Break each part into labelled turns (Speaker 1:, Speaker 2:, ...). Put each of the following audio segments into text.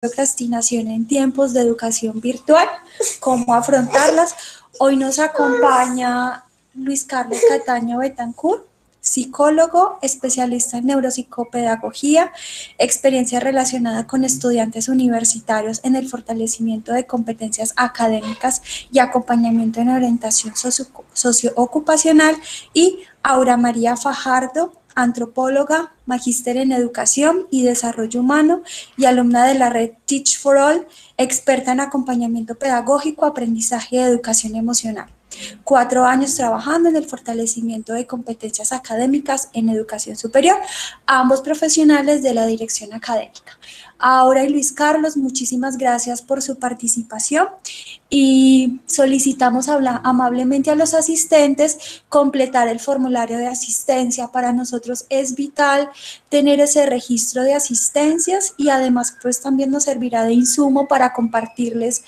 Speaker 1: procrastinación en tiempos de educación virtual, cómo afrontarlas. Hoy nos acompaña Luis Carlos Cataño Betancourt, psicólogo, especialista en neuropsicopedagogía, experiencia relacionada con estudiantes universitarios en el fortalecimiento de competencias académicas y acompañamiento en orientación socioocupacional y Aura María Fajardo, antropóloga, magíster en educación y desarrollo humano y alumna de la red Teach for All, experta en acompañamiento pedagógico, aprendizaje y educación emocional. Cuatro años trabajando en el fortalecimiento de competencias académicas en educación superior, ambos profesionales de la dirección académica. Ahora y Luis Carlos, muchísimas gracias por su participación y solicitamos amablemente a los asistentes completar el formulario de asistencia. Para nosotros es vital tener ese registro de asistencias y además pues también nos servirá de insumo para compartirles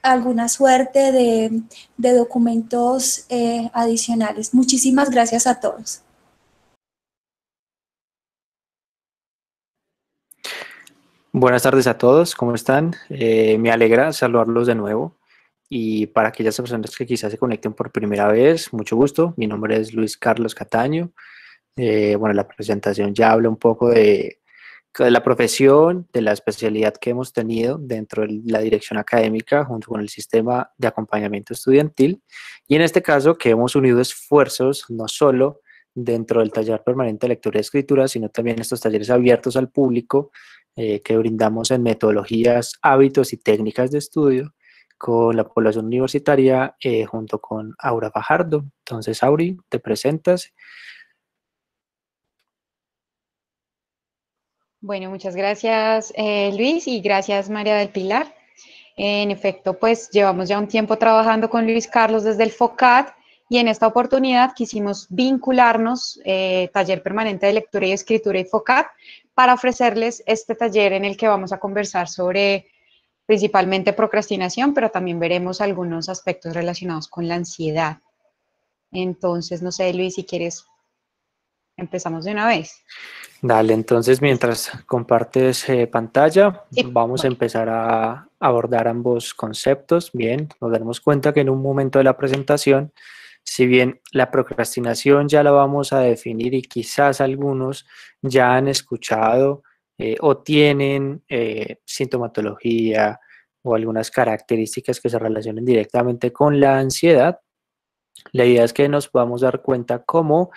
Speaker 1: alguna suerte de, documentos eh, adicionales. Muchísimas gracias a todos.
Speaker 2: Buenas tardes a todos, ¿cómo están? Eh, me alegra saludarlos de nuevo y para aquellas personas que quizás se conecten por primera vez, mucho gusto. Mi nombre es Luis Carlos Cataño. Eh, bueno, la presentación ya habla un poco de, de, la profesión, de la especialidad que hemos tenido dentro de la dirección académica junto con el sistema de acompañamiento estudiantil y en este caso que hemos unido esfuerzos no solo dentro del taller permanente de lectura y escritura, sino también estos talleres abiertos al público eh, que brindamos en metodologías, hábitos y técnicas de estudio con la población universitaria eh, junto con Aura Fajardo. Entonces, Auri, te presentas.
Speaker 3: Bueno, muchas gracias eh, Luis y gracias María del Pilar. En efecto, pues llevamos ya un tiempo trabajando con Luis Carlos desde el FOCAT y en esta oportunidad quisimos vincularnos, eh, taller permanente de lectura y escritura y FOCAT, para ofrecerles este taller en el que vamos a conversar sobre principalmente procrastinación, pero también veremos algunos aspectos relacionados con la ansiedad. Entonces, no sé, Luis, si quieres, empezamos de una vez.
Speaker 2: Dale, entonces mientras compartes eh, pantalla, vamos a empezar a abordar ambos conceptos. Bien, nos daremos cuenta que en un momento de la presentación si bien la procrastinación ya la vamos a definir y quizás algunos ya han escuchado eh, o tienen eh, sintomatología o algunas características que se relacionen directamente con la ansiedad, la idea es que nos podamos dar cuenta cómo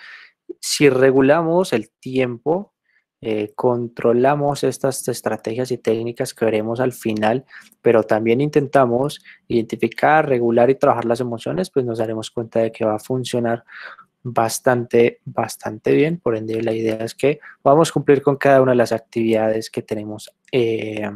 Speaker 2: si regulamos el tiempo eh, controlamos estas estrategias y técnicas que veremos al final, pero también intentamos identificar, regular y trabajar las emociones, pues nos daremos cuenta de que va a funcionar bastante, bastante bien. Por ende, la idea es que vamos a cumplir con cada una de las actividades que tenemos eh,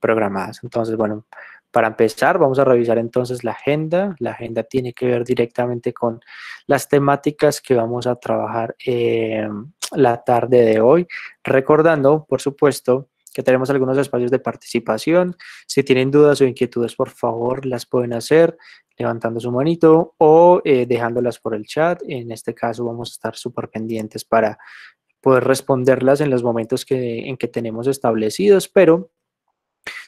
Speaker 2: programadas. Entonces, bueno, para empezar, vamos a revisar entonces la agenda. La agenda tiene que ver directamente con las temáticas que vamos a trabajar eh, la tarde de hoy. Recordando, por supuesto, que tenemos algunos espacios de participación. Si tienen dudas o inquietudes, por favor, las pueden hacer levantando su manito o eh, dejándolas por el chat. En este caso vamos a estar súper pendientes para poder responderlas en los momentos que, en que tenemos establecidos, pero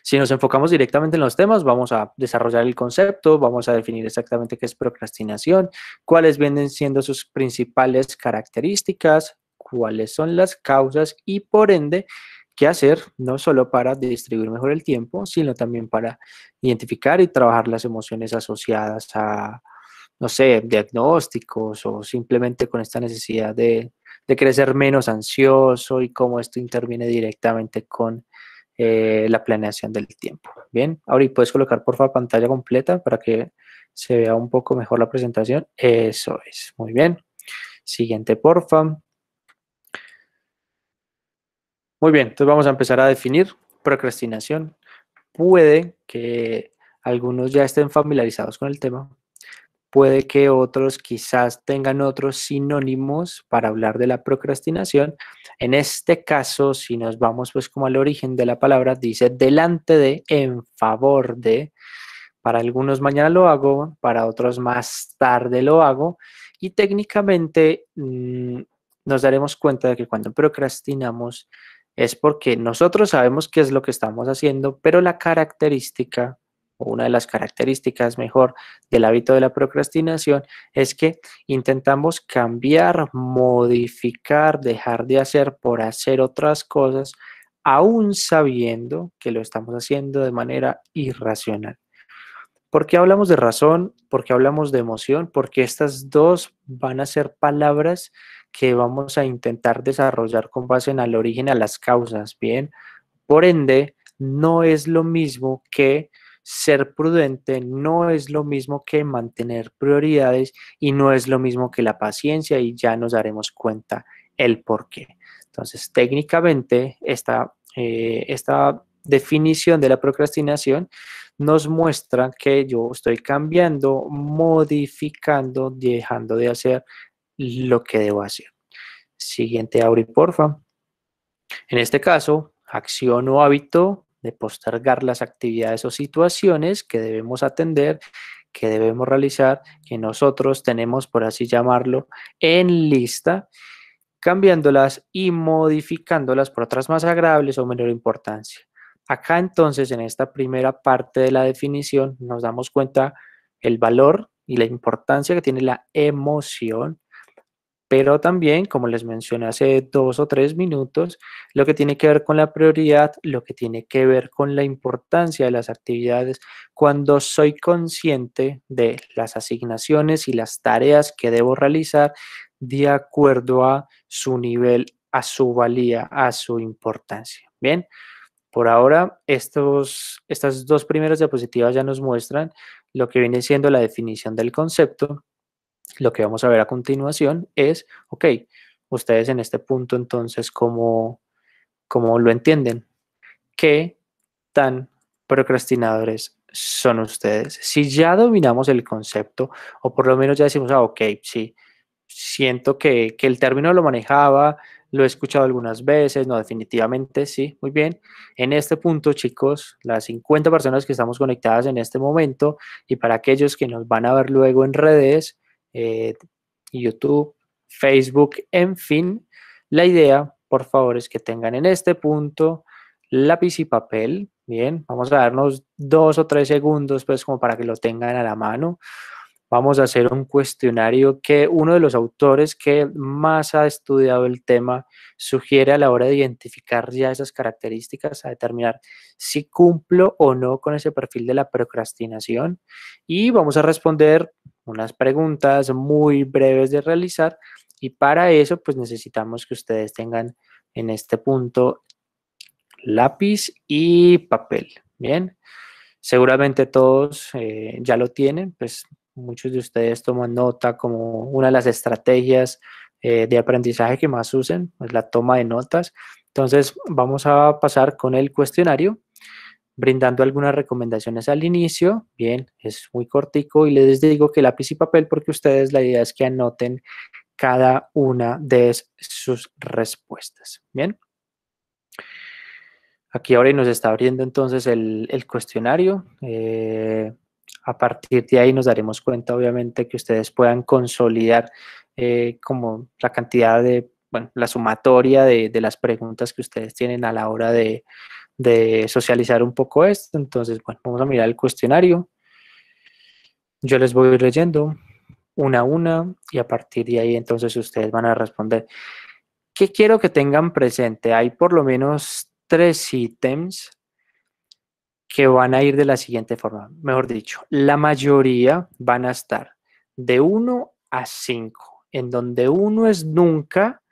Speaker 2: si nos enfocamos directamente en los temas, vamos a desarrollar el concepto, vamos a definir exactamente qué es procrastinación, cuáles vienen siendo sus principales características, cuáles son las causas y por ende qué hacer, no solo para distribuir mejor el tiempo, sino también para identificar y trabajar las emociones asociadas a, no sé, diagnósticos o simplemente con esta necesidad de, de crecer menos ansioso y cómo esto interviene directamente con eh, la planeación del tiempo. Bien, ahora puedes colocar por favor pantalla completa para que se vea un poco mejor la presentación. Eso es, muy bien. Siguiente, porfa. Muy bien, entonces vamos a empezar a definir procrastinación. Puede que algunos ya estén familiarizados con el tema, puede que otros quizás tengan otros sinónimos para hablar de la procrastinación. En este caso, si nos vamos pues como al origen de la palabra, dice delante de, en favor de. Para algunos mañana lo hago, para otros más tarde lo hago. Y técnicamente mm, nos daremos cuenta de que cuando procrastinamos es porque nosotros sabemos qué es lo que estamos haciendo, pero la característica una de las características mejor del hábito de la procrastinación es que intentamos cambiar, modificar, dejar de hacer por hacer otras cosas, aún sabiendo que lo estamos haciendo de manera irracional. ¿Por qué hablamos de razón? ¿Por qué hablamos de emoción? Porque estas dos van a ser palabras que vamos a intentar desarrollar con base en el origen, a las causas, ¿bien? Por ende, no es lo mismo que ser prudente no es lo mismo que mantener prioridades y no es lo mismo que la paciencia y ya nos daremos cuenta el por qué. Entonces, técnicamente, esta, eh, esta definición de la procrastinación nos muestra que yo estoy cambiando, modificando, dejando de hacer lo que debo hacer. Siguiente, Auri, porfa. En este caso, acción o hábito de postergar las actividades o situaciones que debemos atender, que debemos realizar, que nosotros tenemos, por así llamarlo, en lista, cambiándolas y modificándolas por otras más agradables o menor importancia. Acá entonces, en esta primera parte de la definición, nos damos cuenta el valor y la importancia que tiene la emoción pero también, como les mencioné hace dos o tres minutos, lo que tiene que ver con la prioridad, lo que tiene que ver con la importancia de las actividades, cuando soy consciente de las asignaciones y las tareas que debo realizar de acuerdo a su nivel, a su valía, a su importancia. Bien, por ahora, estos, estas dos primeras diapositivas ya nos muestran lo que viene siendo la definición del concepto lo que vamos a ver a continuación es, ok, ustedes en este punto entonces, ¿cómo, cómo lo entienden? ¿Qué tan procrastinadores son ustedes? Si ya dominamos el concepto, o por lo menos ya decimos, ah, ok, sí, siento que, que el término lo manejaba, lo he escuchado algunas veces, no, definitivamente sí, muy bien. En este punto, chicos, las 50 personas que estamos conectadas en este momento y para aquellos que nos van a ver luego en redes, eh, YouTube, Facebook, en fin. La idea, por favor, es que tengan en este punto lápiz y papel. Bien, vamos a darnos dos o tres segundos, pues, como para que lo tengan a la mano. Vamos a hacer un cuestionario que uno de los autores que más ha estudiado el tema sugiere a la hora de identificar ya esas características, a determinar si cumplo o no con ese perfil de la procrastinación. Y vamos a responder unas preguntas muy breves de realizar y para eso pues necesitamos que ustedes tengan en este punto lápiz y papel. Bien, seguramente todos eh, ya lo tienen, pues muchos de ustedes toman nota como una de las estrategias eh, de aprendizaje que más usen, es la toma de notas. Entonces vamos a pasar con el cuestionario brindando algunas recomendaciones al inicio. Bien, es muy cortico y les digo que lápiz y papel porque ustedes la idea es que anoten cada una de sus respuestas. Bien. Aquí ahora nos está abriendo entonces el, cuestionario. Eh, a partir de ahí nos daremos cuenta, obviamente, que ustedes puedan consolidar eh, como la cantidad de, bueno, la sumatoria de, de las preguntas que ustedes tienen a la hora de, de socializar un poco esto. Entonces, bueno, vamos a mirar el cuestionario. Yo les voy leyendo una a una y a partir de ahí entonces ustedes van a responder. ¿Qué quiero que tengan presente? Hay por lo menos tres ítems que van a ir de la siguiente forma. Mejor dicho, la mayoría van a estar de 1 a 5, en donde 1 es nunca,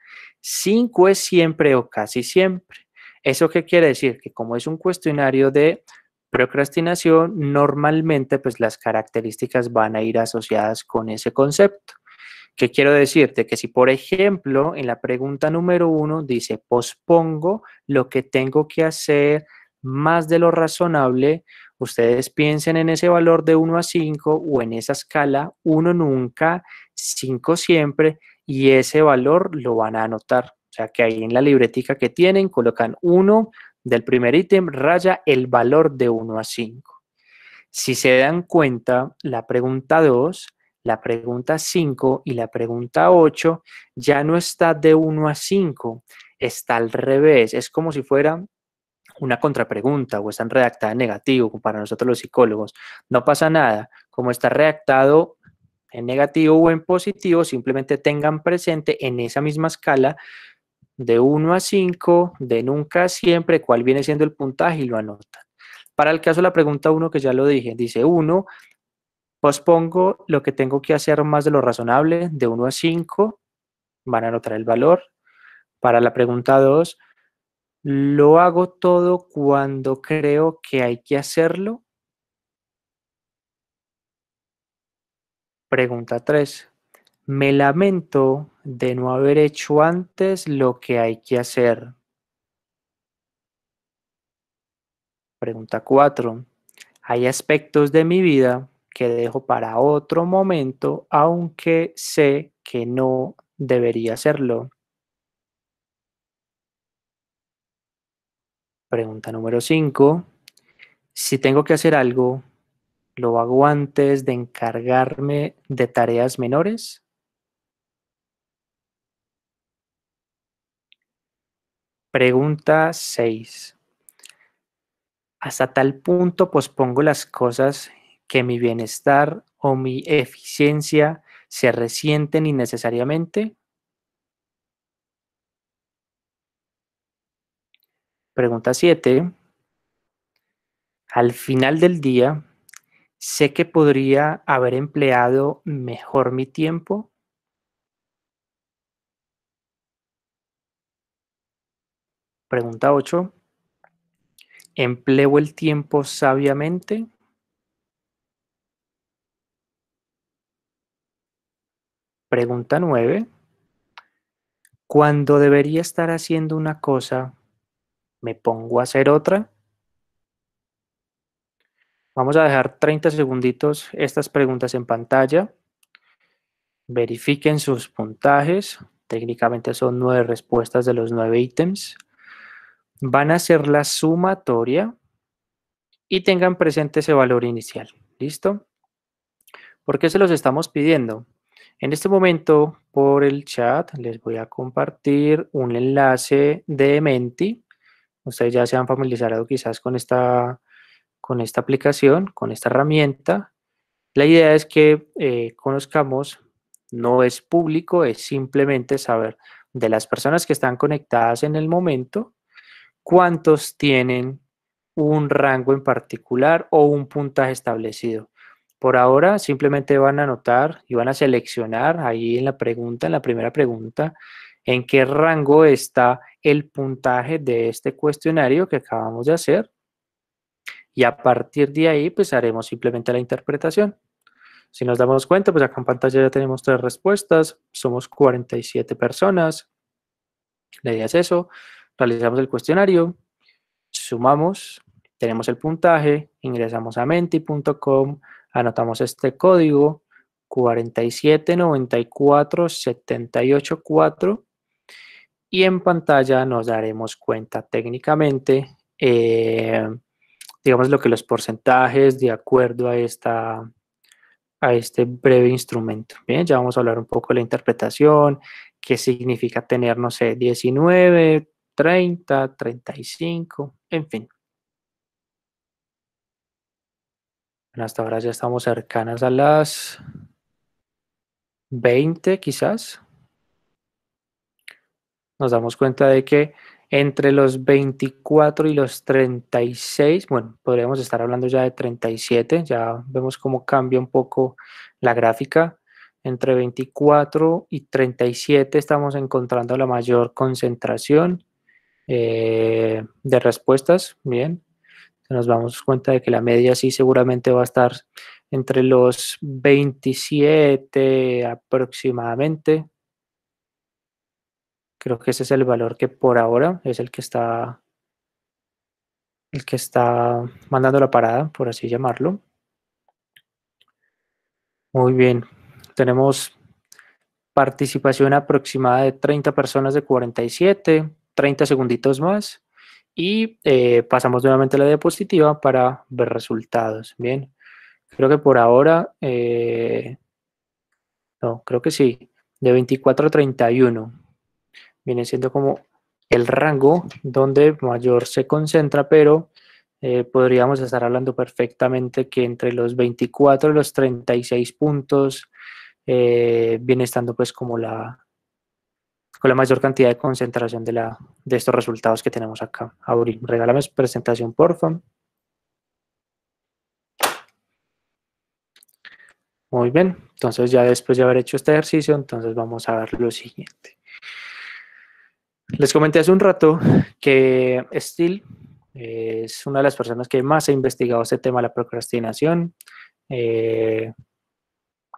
Speaker 2: 5 es siempre o casi siempre. ¿Eso qué quiere decir? Que como es un cuestionario de procrastinación, normalmente pues las características van a ir asociadas con ese concepto. ¿Qué quiero decirte? Que si, por ejemplo, en la pregunta número uno dice, pospongo lo que tengo que hacer más de lo razonable, ustedes piensen en ese valor de 1 a 5 o en esa escala 1 nunca, 5 siempre, y ese valor lo van a anotar. Sea que ahí en la libretica que tienen colocan 1 del primer ítem, raya el valor de 1 a 5. Si se dan cuenta, la pregunta 2, la pregunta 5 y la pregunta 8 ya no está de 1 a 5, está al revés, es como si fuera una contrapregunta o está redactada en negativo para nosotros los psicólogos. No pasa nada, como está redactado en negativo o en positivo, simplemente tengan presente en esa misma escala de 1 a 5, de nunca a siempre, cuál viene siendo el puntaje y lo anotan. Para el caso de la pregunta 1, que ya lo dije, dice 1, pospongo lo que tengo que hacer más de lo razonable, de 1 a 5, van a anotar el valor. Para la pregunta 2, lo hago todo cuando creo que hay que hacerlo. Pregunta 3. Me lamento de no haber hecho antes lo que hay que hacer. Pregunta 4. Hay aspectos de mi vida que dejo para otro momento, aunque sé que no debería hacerlo. Pregunta número 5. Si tengo que hacer algo, ¿lo hago antes de encargarme de tareas menores? Pregunta 6. ¿Hasta tal punto pospongo las cosas que mi bienestar o mi eficiencia se resienten innecesariamente? Pregunta 7. Al final del día, ¿sé que podría haber empleado mejor mi tiempo? Pregunta 8. ¿Empleo el tiempo sabiamente? Pregunta 9. Cuando debería estar haciendo una cosa, ¿me pongo a hacer otra? Vamos a dejar 30 segunditos estas preguntas en pantalla. Verifiquen sus puntajes. Técnicamente son nueve respuestas de los nueve ítems van a hacer la sumatoria y tengan presente ese valor inicial. ¿Listo? ¿Por qué se los estamos pidiendo? En este momento, por el chat, les voy a compartir un enlace de Menti. Ustedes ya se han familiarizado quizás con esta, con esta aplicación, con esta herramienta. La idea es que eh, conozcamos, no es público, es simplemente saber de las personas que están conectadas en el momento, cuántos tienen un rango en particular o un puntaje establecido. Por ahora simplemente van a anotar y van a seleccionar ahí en la pregunta, en la primera pregunta, en qué rango está el puntaje de este cuestionario que acabamos de hacer. Y a partir de ahí, pues haremos simplemente la interpretación. Si nos damos cuenta, pues acá en pantalla ya tenemos tres respuestas. Somos 47 personas. La idea es eso realizamos el cuestionario, sumamos, tenemos el puntaje, ingresamos a menti.com, anotamos este código 4794784 y en pantalla nos daremos cuenta técnicamente, eh, digamos lo que los porcentajes de acuerdo a esta a este breve instrumento. Bien, ya vamos a hablar un poco de la interpretación, qué significa tener, no sé, 19, 30, 35, en fin. hasta ahora ya estamos cercanas a las 20 quizás. Nos damos cuenta de que entre los 24 y los 36, bueno, podríamos estar hablando ya de 37, ya vemos cómo cambia un poco la gráfica. Entre 24 y 37 estamos encontrando la mayor concentración eh, de respuestas, bien. Nos damos cuenta de que la media sí seguramente va a estar entre los 27 aproximadamente. Creo que ese es el valor que por ahora es el que está el que está mandando la parada, por así llamarlo. Muy bien. Tenemos participación aproximada de 30 personas de 47. 30 segunditos más y eh, pasamos nuevamente a la diapositiva para ver resultados. Bien, creo que por ahora, eh, no, creo que sí, de 24 a 31. Viene siendo como el rango donde mayor se concentra, pero eh, podríamos estar hablando perfectamente que entre los 24 y los 36 puntos viene estando pues como la, con la mayor cantidad de concentración de, la, de estos resultados que tenemos acá. Auri, regálame presentación, por favor. Muy bien, entonces ya después de haber hecho este ejercicio, entonces vamos a ver lo siguiente. Les comenté hace un rato que Steele es una de las personas que más ha investigado este tema de la procrastinación. Eh,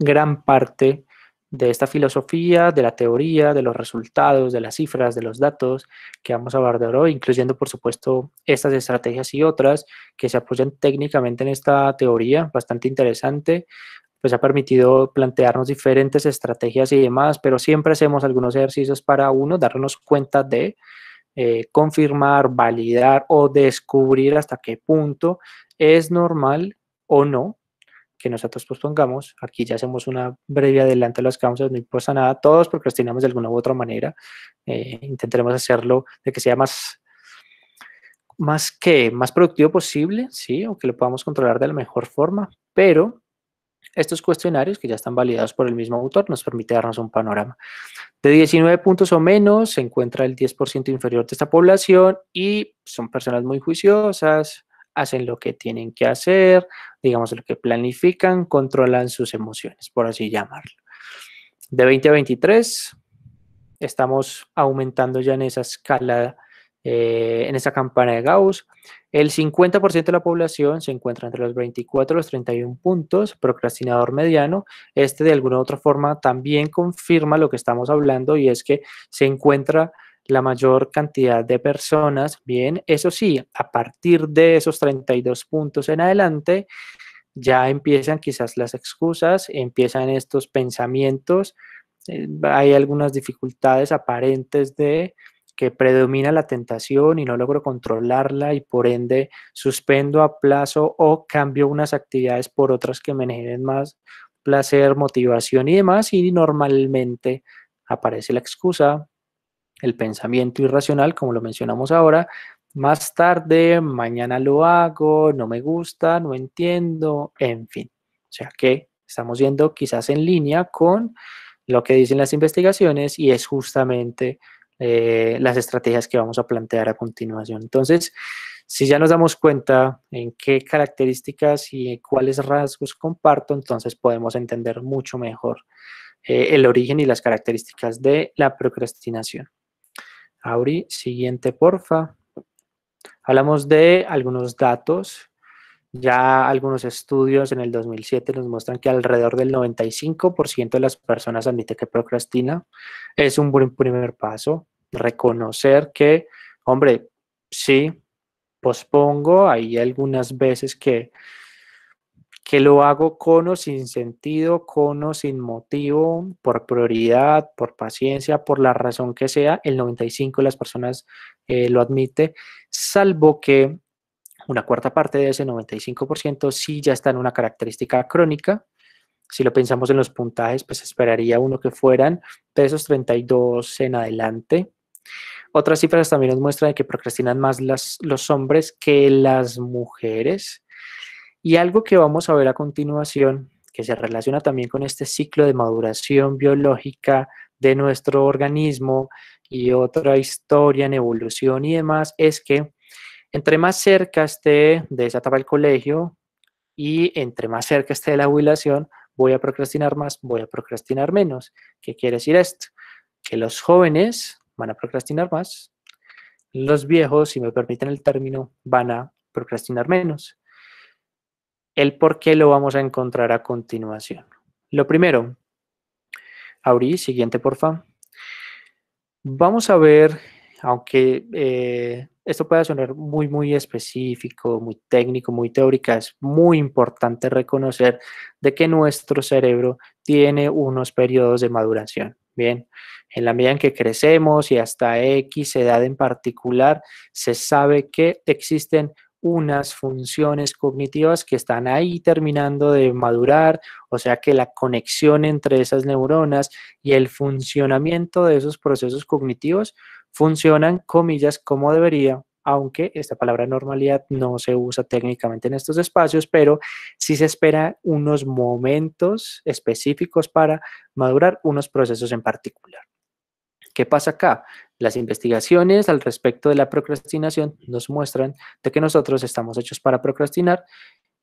Speaker 2: gran parte de esta filosofía, de la teoría, de los resultados, de las cifras, de los datos que vamos a abordar hoy, incluyendo por supuesto estas estrategias y otras que se apoyan técnicamente en esta teoría, bastante interesante, pues ha permitido plantearnos diferentes estrategias y demás, pero siempre hacemos algunos ejercicios para uno darnos cuenta de eh, confirmar, validar o descubrir hasta qué punto es normal o no que nosotros pospongamos. Aquí ya hacemos una breve adelanto de las causas, no importa nada, todos procrastinamos de alguna u otra manera. Eh, intentaremos hacerlo de que sea más, más que más productivo posible, sí, o que lo podamos controlar de la mejor forma, pero estos cuestionarios, que ya están validados por el mismo autor, nos permite darnos un panorama. De 19 puntos o menos se encuentra el 10% inferior de esta población y son personas muy juiciosas, hacen lo que tienen que hacer, digamos lo que planifican, controlan sus emociones, por así llamarlo. De 20 a 23 estamos aumentando ya en esa escala, eh, en esa campana de Gauss. El 50% de la población se encuentra entre los 24 y los 31 puntos, procrastinador mediano. Este de alguna u otra forma también confirma lo que estamos hablando y es que se encuentra la mayor cantidad de personas. Bien, eso sí, a partir de esos 32 puntos en adelante, ya empiezan quizás las excusas, empiezan estos pensamientos, eh, hay algunas dificultades aparentes de que predomina la tentación y no logro controlarla y por ende suspendo, a plazo o cambio unas actividades por otras que me generen más placer, motivación y demás y normalmente aparece la excusa, el pensamiento irracional, como lo mencionamos ahora, más tarde, mañana lo hago, no me gusta, no entiendo, en fin. O sea que estamos yendo quizás en línea con lo que dicen las investigaciones y es justamente eh, las estrategias que vamos a plantear a continuación. Entonces, si ya nos damos cuenta en qué características y cuáles rasgos comparto, entonces podemos entender mucho mejor eh, el origen y las características de la procrastinación. Auri, siguiente, porfa. Hablamos de algunos datos. Ya algunos estudios en el 2007 nos muestran que alrededor del 95% de las personas admite que procrastina. Es un buen primer paso. Reconocer que, hombre, sí, pospongo. Hay algunas veces que, que lo hago con o sin sentido, con o sin motivo, por prioridad, por paciencia, por la razón que sea. El 95% de las personas eh, lo admite, salvo que una cuarta parte de ese 95% sí ya está en una característica crónica. Si lo pensamos en los puntajes, pues esperaría uno que fueran de esos 32 en adelante. Otras cifras también nos muestran que procrastinan más las, los hombres que las mujeres. Y algo que vamos a ver a continuación, que se relaciona también con este ciclo de maduración biológica de nuestro organismo y otra historia en evolución y demás, es que entre más cerca esté de esa etapa del colegio y entre más cerca esté de la jubilación, voy a procrastinar más, voy a procrastinar menos. ¿Qué quiere decir esto? Que los jóvenes van a procrastinar más, los viejos, si me permiten el término, van a procrastinar menos. El por qué lo vamos a encontrar a continuación. Lo primero, Auri, siguiente porfa. Vamos a ver, aunque eh, esto puede sonar muy, muy específico, muy técnico, muy teórico, es muy importante reconocer de que nuestro cerebro tiene unos periodos de maduración. Bien, en la medida en que crecemos y hasta X edad en particular, se sabe que existen unas funciones cognitivas que están ahí terminando de madurar, o sea que la conexión entre esas neuronas y el funcionamiento de esos procesos cognitivos funcionan, comillas, como debería, aunque esta palabra normalidad no se usa técnicamente en estos espacios, pero sí se espera unos momentos específicos para madurar unos procesos en particular. ¿Qué pasa acá? Las investigaciones al respecto de la procrastinación nos muestran de que nosotros estamos hechos para procrastinar,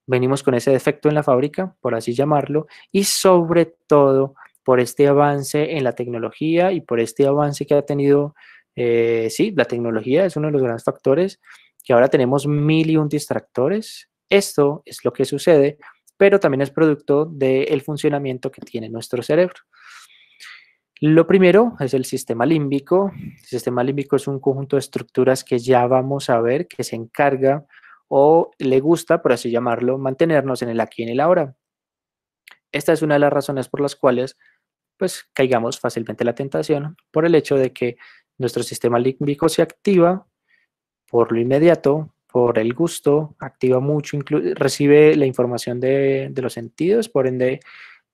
Speaker 2: venimos con ese defecto en la fábrica, por así llamarlo, y sobre todo por este avance en la tecnología y por este avance que ha tenido, eh, sí, la tecnología es uno de los grandes factores, que ahora tenemos mil y un distractores. Esto es lo que sucede, pero también es producto del funcionamiento que tiene nuestro cerebro. Lo primero es el sistema límbico. El sistema límbico es un conjunto de estructuras que ya vamos a ver que se encarga o le gusta, por así llamarlo, mantenernos en el aquí y en el ahora. Esta es una de las razones por las cuales pues caigamos fácilmente la tentación por el hecho de que nuestro sistema límbico se activa por lo inmediato, por el gusto, activa mucho, recibe la información de, de los sentidos, por ende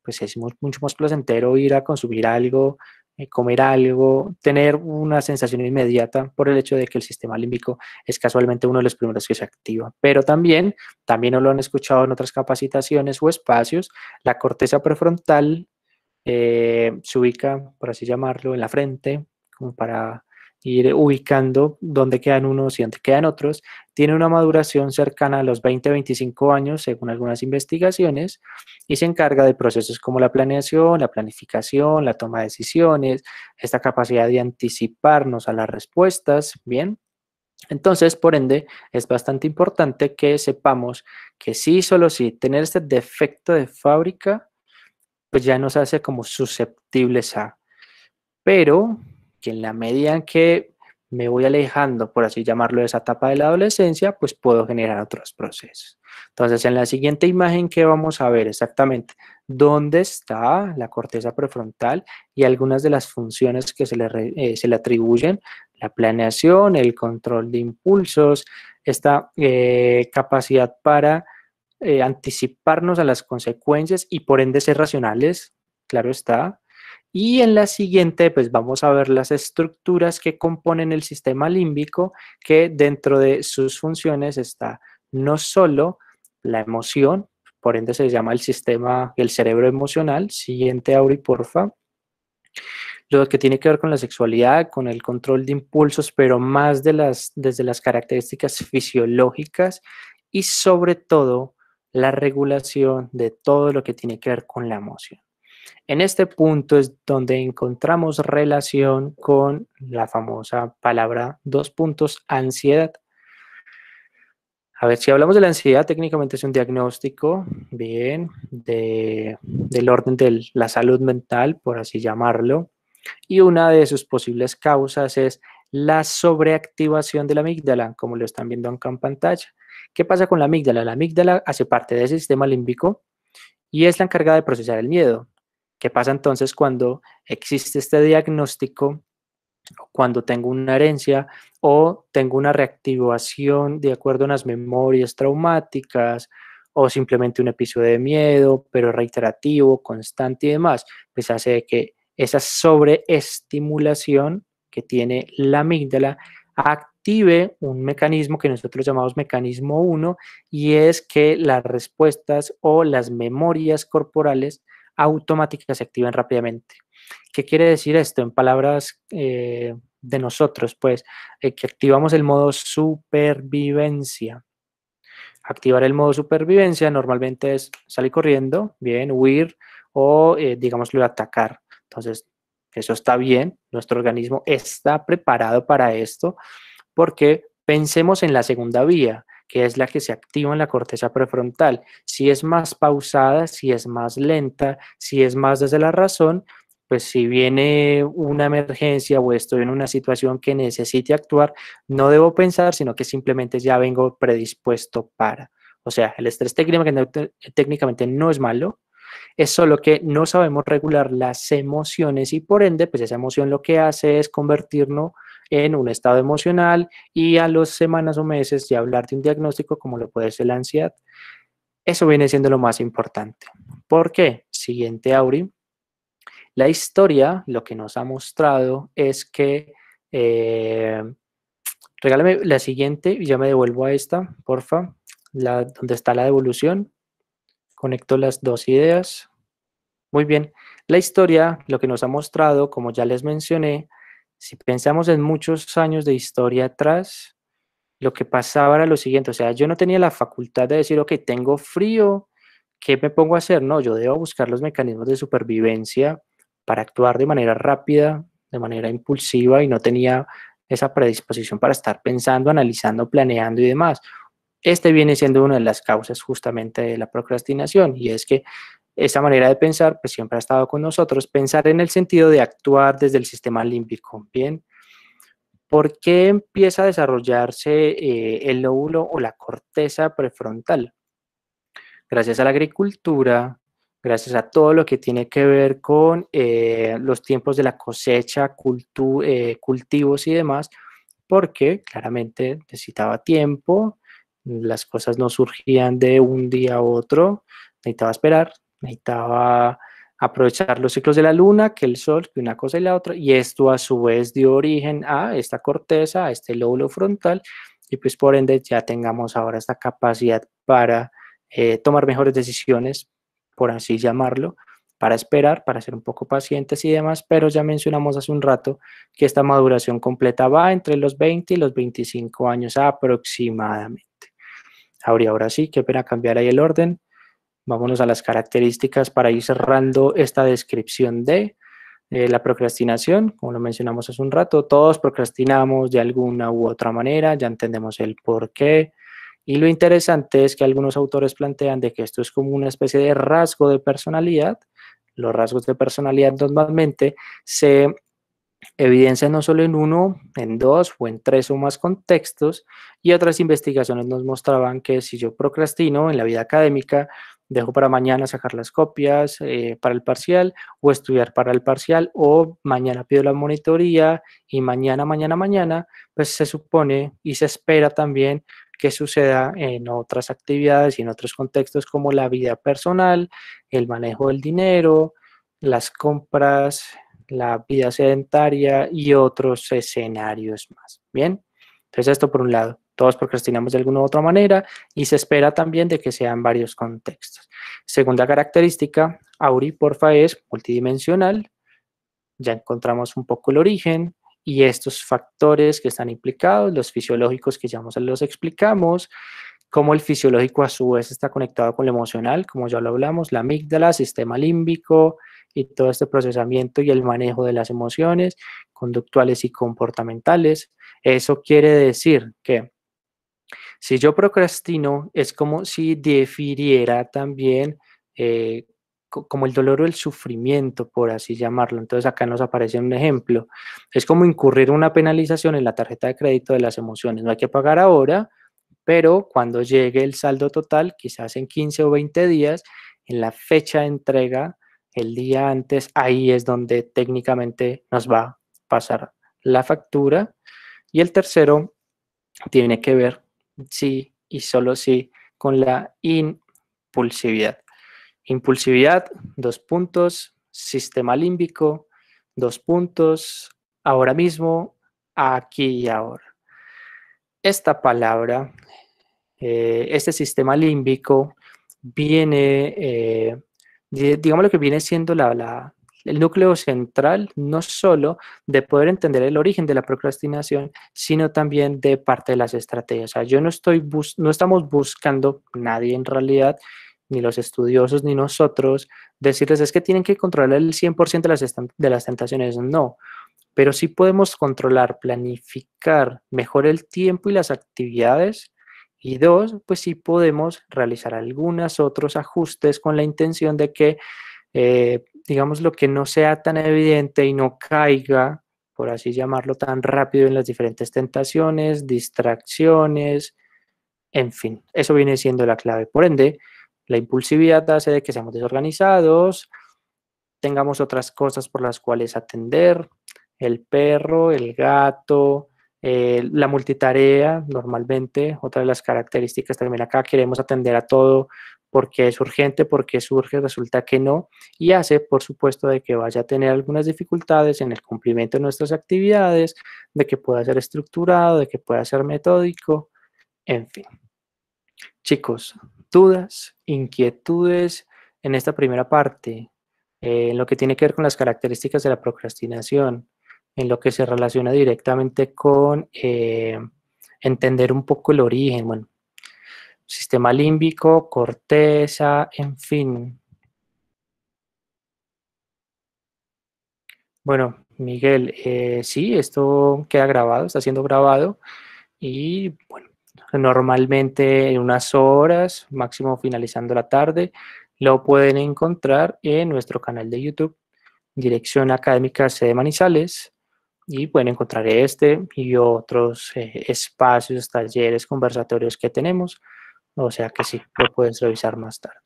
Speaker 2: pues es mucho más placentero ir a consumir algo, eh, comer algo, tener una sensación inmediata por el hecho de que el sistema límbico es casualmente uno de los primeros que se activa. Pero también, también lo han escuchado en otras capacitaciones o espacios, la corteza prefrontal eh, se ubica, por así llamarlo, en la frente, como para ir ubicando dónde quedan unos y dónde quedan otros, tiene una maduración cercana a los 20-25 años, según algunas investigaciones, y se encarga de procesos como la planeación, la planificación, la toma de decisiones, esta capacidad de anticiparnos a las respuestas, ¿bien? Entonces, por ende, es bastante importante que sepamos que sí, solo sí, tener este defecto de fábrica, pues ya nos hace como susceptibles a, pero que en la medida en que me voy alejando, por así llamarlo, de esa etapa de la adolescencia, pues puedo generar otros procesos. Entonces, en la siguiente imagen que vamos a ver exactamente dónde está la corteza prefrontal y algunas de las funciones que se le, eh, se le atribuyen, la planeación, el control de impulsos, esta eh, capacidad para eh, anticiparnos a las consecuencias y por ende ser racionales, claro está, y en la siguiente, pues vamos a ver las estructuras que componen el sistema límbico, que dentro de sus funciones está no solo la emoción, por ende se llama el sistema, el cerebro emocional. Siguiente, Auri, porfa. Lo que tiene que ver con la sexualidad, con el control de impulsos, pero más de las, desde las características fisiológicas y sobre todo la regulación de todo lo que tiene que ver con la emoción. En este punto es donde encontramos relación con la famosa palabra dos puntos, ansiedad. A ver, si hablamos de la ansiedad, técnicamente es un diagnóstico, bien, del orden de la salud mental, por así llamarlo, y una de sus posibles causas es la sobreactivación de la amígdala, como lo están viendo acá en pantalla. ¿Qué pasa con la amígdala? La amígdala hace parte del sistema límbico y es la encargada de procesar el miedo. ¿Qué pasa entonces cuando existe este diagnóstico, cuando tengo una herencia o tengo una reactivación de acuerdo a unas memorias traumáticas o simplemente un episodio de miedo, pero reiterativo, constante y demás? Pues hace que esa sobreestimulación que tiene la amígdala active un mecanismo que nosotros llamamos mecanismo 1 y es que las respuestas o las memorias corporales automáticas se activan rápidamente. ¿Qué quiere decir esto? En palabras eh, de nosotros, pues, eh, que activamos el modo supervivencia. Activar el modo supervivencia normalmente es salir corriendo, bien, huir o, eh, digámoslo, atacar. Entonces, eso está bien, nuestro organismo está preparado para esto porque pensemos en la segunda vía, que es la que se activa en la corteza prefrontal. Si es más pausada, si es más lenta, si es más desde la razón, pues si viene una emergencia o estoy en una situación que necesite actuar, no debo pensar, sino que simplemente ya vengo predispuesto para. O sea, el estrés técnicamente, no es malo, es solo que no sabemos regular las emociones y por ende, pues esa emoción lo que hace es convertirnos en un estado emocional y a las semanas o meses ya hablar de un diagnóstico como lo puede ser la ansiedad. Eso viene siendo lo más importante. ¿Por qué? Siguiente, Auri. La historia lo que nos ha mostrado es que Eh, regálame la siguiente y ya me devuelvo a esta, porfa. La, donde está la devolución. Conecto las dos ideas. Muy bien. La historia, lo que nos ha mostrado, como ya les mencioné, si pensamos en muchos años de historia atrás, lo que pasaba era lo siguiente, o sea, yo no tenía la facultad de decir, ok, tengo frío, ¿qué me pongo a hacer? No, yo debo buscar los mecanismos de supervivencia para actuar de manera rápida, de manera impulsiva y no tenía esa predisposición para estar pensando, analizando, planeando y demás. Este viene siendo una de las causas justamente de la procrastinación y es que esa manera de pensar pues siempre ha estado con nosotros, pensar en el sentido de actuar desde el sistema límbico, ¿bien? ¿Por qué empieza a desarrollarse eh, el lóbulo o la corteza prefrontal? Gracias a la agricultura, gracias a todo lo que tiene que ver con eh, los tiempos de la cosecha, eh, cultivos y demás, porque claramente necesitaba tiempo, las cosas no surgían de un día a otro, necesitaba esperar, necesitaba aprovechar los ciclos de la luna, que el sol, que una cosa y la otra, y esto a su vez dio origen a esta corteza, a este lóbulo frontal, y pues por ende ya tengamos ahora esta capacidad para eh, tomar mejores decisiones, por así llamarlo, para esperar, para ser un poco pacientes y demás, pero ya mencionamos hace un rato que esta maduración completa va entre los 20 y los 25 años aproximadamente. Ahora, ahora sí, qué pena cambiar ahí el orden. Vámonos a las características para ir cerrando esta descripción de eh, la procrastinación. Como lo mencionamos hace un rato, todos procrastinamos de alguna u otra manera, ya entendemos el por qué. Y lo interesante es que algunos autores plantean de que esto es como una especie de rasgo de personalidad. Los rasgos de personalidad normalmente se evidencian no solo en uno, en dos o en tres o más contextos, y otras investigaciones nos mostraban que si yo procrastino en la vida académica, dejo para mañana sacar las copias eh, para el parcial o estudiar para el parcial o mañana pido la monitoría y mañana, mañana, mañana, pues se supone y se espera también que suceda en otras actividades y en otros contextos como la vida personal, el manejo del dinero, las compras, la vida sedentaria y otros escenarios más. Bien, entonces esto por un lado. Todos procrastinamos de alguna u otra manera y se espera también de que sean varios contextos. Segunda característica, Auri, porfa, es multidimensional. Ya encontramos un poco el origen y estos factores que están implicados, los fisiológicos que ya los explicamos, cómo el fisiológico a su vez está conectado con lo emocional, como ya lo hablamos, la amígdala, sistema límbico y todo este procesamiento y el manejo de las emociones conductuales y comportamentales. Eso quiere decir que si yo procrastino, es como si defiriera también eh, como el dolor o el sufrimiento, por así llamarlo. Entonces acá nos aparece un ejemplo. Es como incurrir una penalización en la tarjeta de crédito de las emociones. No hay que pagar ahora, pero cuando llegue el saldo total, quizás en 15 o 20 días, en la fecha de entrega, el día antes, ahí es donde técnicamente nos va a pasar la factura. Y el tercero tiene que ver sí y solo sí con la impulsividad. Impulsividad, dos puntos, sistema límbico, dos puntos, ahora mismo, aquí y ahora. Esta palabra, eh, este sistema límbico, viene, eh, digamos lo que viene siendo la, la, el núcleo central no solo de poder entender el origen de la procrastinación, sino también de parte de las estrategias. O sea, yo no estoy no estamos buscando nadie en realidad, ni los estudiosos ni nosotros, decirles es que tienen que controlar el 100% de las, de las tentaciones. No, pero sí podemos controlar, planificar mejor el tiempo y las actividades. Y dos, pues sí podemos realizar algunos otros ajustes con la intención de que eh, digamos, lo que no sea tan evidente y no caiga, por así llamarlo, tan rápido en las diferentes tentaciones, distracciones, en fin, eso viene siendo la clave. Por ende, la impulsividad hace de que seamos desorganizados, tengamos otras cosas por las cuales atender, el perro, el gato, eh, la multitarea, normalmente, otra de las características también acá, queremos atender a todo por qué es urgente, por qué surge, resulta que no, y hace, por supuesto, de que vaya a tener algunas dificultades en el cumplimiento de nuestras actividades, de que pueda ser estructurado, de que pueda ser metódico, en fin. Chicos, dudas, inquietudes en esta primera parte, eh, en lo que tiene que ver con las características de la procrastinación, en lo que se relaciona directamente con eh, entender un poco el origen, bueno, sistema límbico, corteza, en fin. Bueno, Miguel, eh, sí, esto queda grabado, está siendo grabado y bueno, normalmente en unas horas, máximo finalizando la tarde, lo pueden encontrar en nuestro canal de YouTube, Dirección Académica C de Manizales, y pueden encontrar este y otros eh, espacios, talleres, conversatorios que tenemos. O sea que sí, lo puedes revisar más tarde.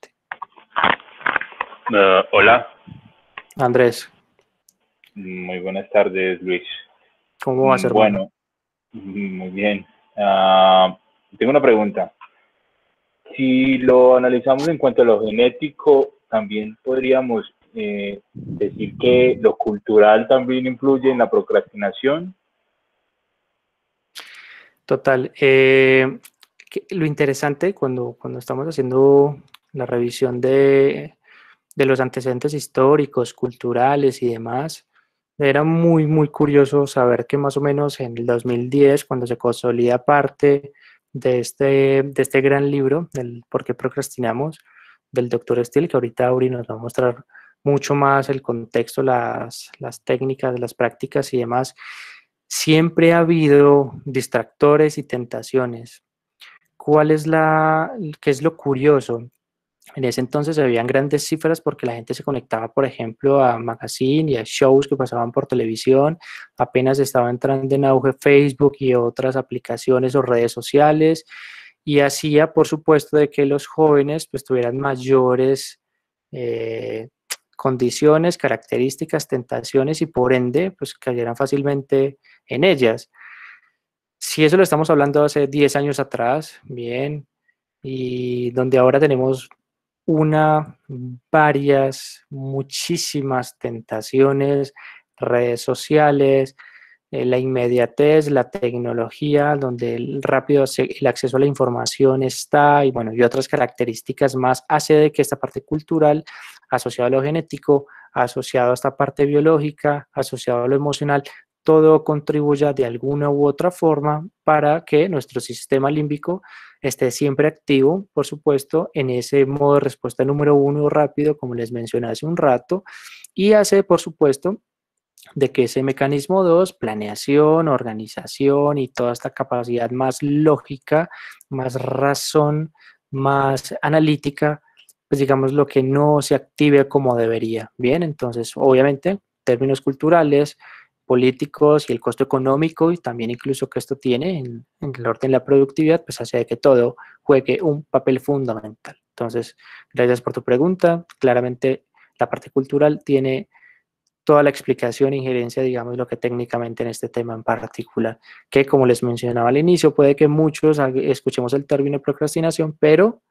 Speaker 4: Uh, hola.
Speaker 2: Andrés.
Speaker 4: Muy buenas tardes, Luis.
Speaker 2: ¿Cómo va a ser?
Speaker 4: Bueno, muy bien. Uh, tengo una pregunta. Si lo analizamos en cuanto a lo genético, también podríamos eh, decir que lo cultural también influye en la procrastinación.
Speaker 2: Total. Eh, lo interesante cuando, cuando estamos haciendo la revisión de, de los antecedentes históricos, culturales y demás, era muy, muy curioso saber que más o menos en el 2010, cuando se consolida parte de este, de este gran libro, del por qué procrastinamos, del doctor Steele, que ahorita Auri nos va a mostrar mucho más el contexto, las, las técnicas, las prácticas y demás, siempre ha habido distractores y tentaciones. ¿Cuál es la, qué es lo curioso? En ese entonces se veían grandes cifras porque la gente se conectaba, por ejemplo, a magazine y a shows que pasaban por televisión. Apenas estaba entrando en auge Facebook y otras aplicaciones o redes sociales. Y hacía, por supuesto, de que los jóvenes pues tuvieran mayores eh, condiciones, características, tentaciones y por ende, pues cayeran fácilmente en ellas. Si eso lo estamos hablando hace 10 años atrás, bien, y donde ahora tenemos una, varias, muchísimas tentaciones, redes sociales, eh, la inmediatez, la tecnología, donde el rápido el acceso a la información está y bueno, y otras características más hace de que esta parte cultural asociada a lo genético, asociado a esta parte biológica, asociado a lo emocional, todo contribuya de alguna u otra forma para que nuestro sistema límbico esté siempre activo, por supuesto, en ese modo de respuesta número uno rápido, como les mencioné hace un rato, y hace, por supuesto, de que ese mecanismo 2, planeación, organización y toda esta capacidad más lógica, más razón, más analítica, pues digamos lo que no se active como debería. Bien, entonces obviamente términos culturales, políticos y el costo económico y también incluso que esto tiene en, el orden de la productividad, pues hace que todo juegue un papel fundamental. Entonces, gracias por tu pregunta. Claramente la parte cultural tiene toda la explicación e injerencia, digamos, lo que técnicamente en este tema en particular, que como les mencionaba al inicio, puede que muchos escuchemos el término procrastinación, pero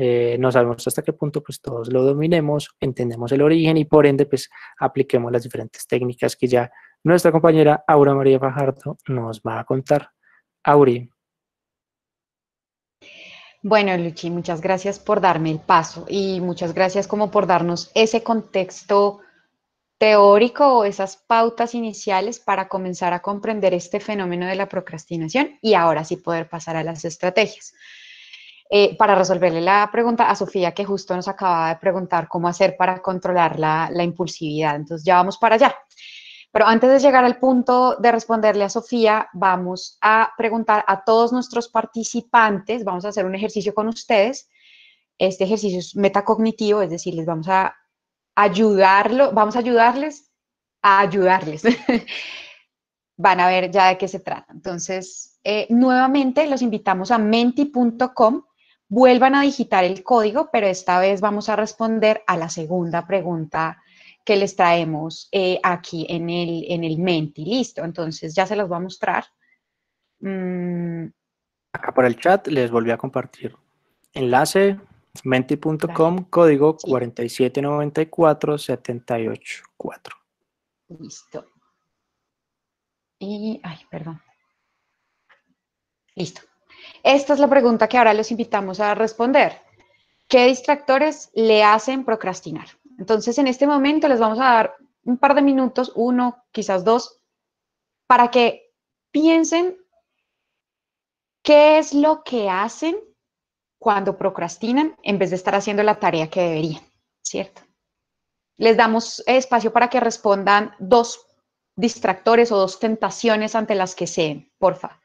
Speaker 2: eh, no sabemos hasta qué punto pues todos lo dominemos, entendemos el origen y por ende pues apliquemos las diferentes técnicas que ya nuestra compañera Aura María Fajardo nos va a contar. Auri.
Speaker 3: Bueno, Luchi, muchas gracias por darme el paso y muchas gracias como por darnos ese contexto teórico o esas pautas iniciales para comenzar a comprender este fenómeno de la procrastinación y ahora sí poder pasar a las estrategias. Eh, para resolverle la pregunta a Sofía, que justo nos acaba de preguntar cómo hacer para controlar la, la impulsividad. Entonces ya vamos para allá. Pero antes de llegar al punto de responderle a Sofía, vamos a preguntar a todos nuestros participantes, vamos a hacer un ejercicio con ustedes. Este ejercicio es metacognitivo, es decir, les vamos a ayudarlo, vamos a ayudarles a ayudarles. Van a ver ya de qué se trata. Entonces, eh, nuevamente los invitamos a menti.com. Vuelvan a digitar el código, pero esta vez vamos a responder a la segunda pregunta que les traemos eh, aquí en el, en el Menti. Listo, entonces ya se los voy a mostrar.
Speaker 2: Mm. Acá por el chat les volví a compartir enlace Menti.com, código 4794784.
Speaker 3: Listo. Y, ay, perdón. Listo. Esta es la pregunta que ahora los invitamos a responder. ¿Qué distractores le hacen procrastinar? Entonces, en este momento les vamos a dar un par de minutos, uno, quizás dos, para que piensen qué es lo que hacen cuando procrastinan en vez de estar haciendo la tarea que deberían, ¿cierto? Les damos espacio para que respondan dos distractores o dos tentaciones ante las que se porfa.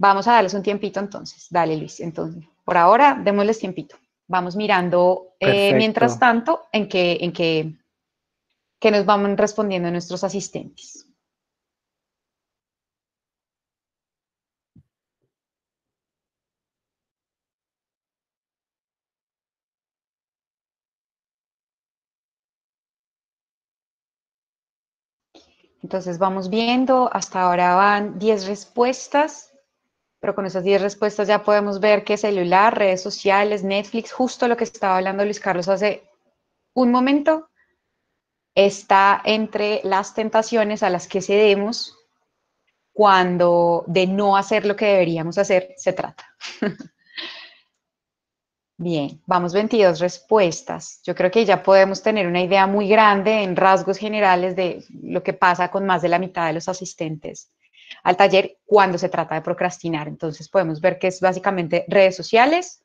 Speaker 3: Vamos a darles un tiempito entonces. Dale, Luis. Entonces, por ahora, démosles tiempito. Vamos mirando, eh, mientras tanto, en qué en que, que nos van respondiendo nuestros asistentes. Entonces vamos viendo, hasta ahora van 10 respuestas, pero con esas 10 respuestas ya podemos ver que celular, redes sociales, Netflix, justo lo que estaba hablando Luis Carlos hace un momento, está entre las tentaciones a las que cedemos cuando de no hacer lo que deberíamos hacer se trata. Bien, vamos 22 respuestas. Yo creo que ya podemos tener una idea muy grande en rasgos generales de lo que pasa con más de la mitad de los asistentes al taller cuando se trata de procrastinar. Entonces podemos ver que es básicamente redes sociales,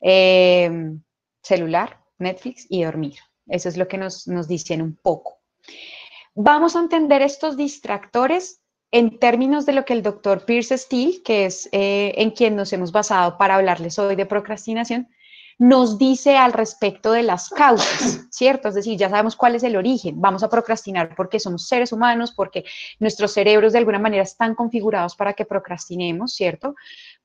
Speaker 3: em, celular, Netflix y dormir. Eso es lo que nos, nos dicen un poco. Vamos a entender estos distractores en términos de lo que el doctor Pierce Steele, que es eh, en quien nos hemos basado para hablarles hoy de procrastinación, nos dice al respecto de las causas, ¿cierto? Es decir, ya sabemos cuál es el origen. Vamos a procrastinar porque somos seres humanos, porque nuestros cerebros de alguna manera están configurados para que procrastinemos, ¿cierto?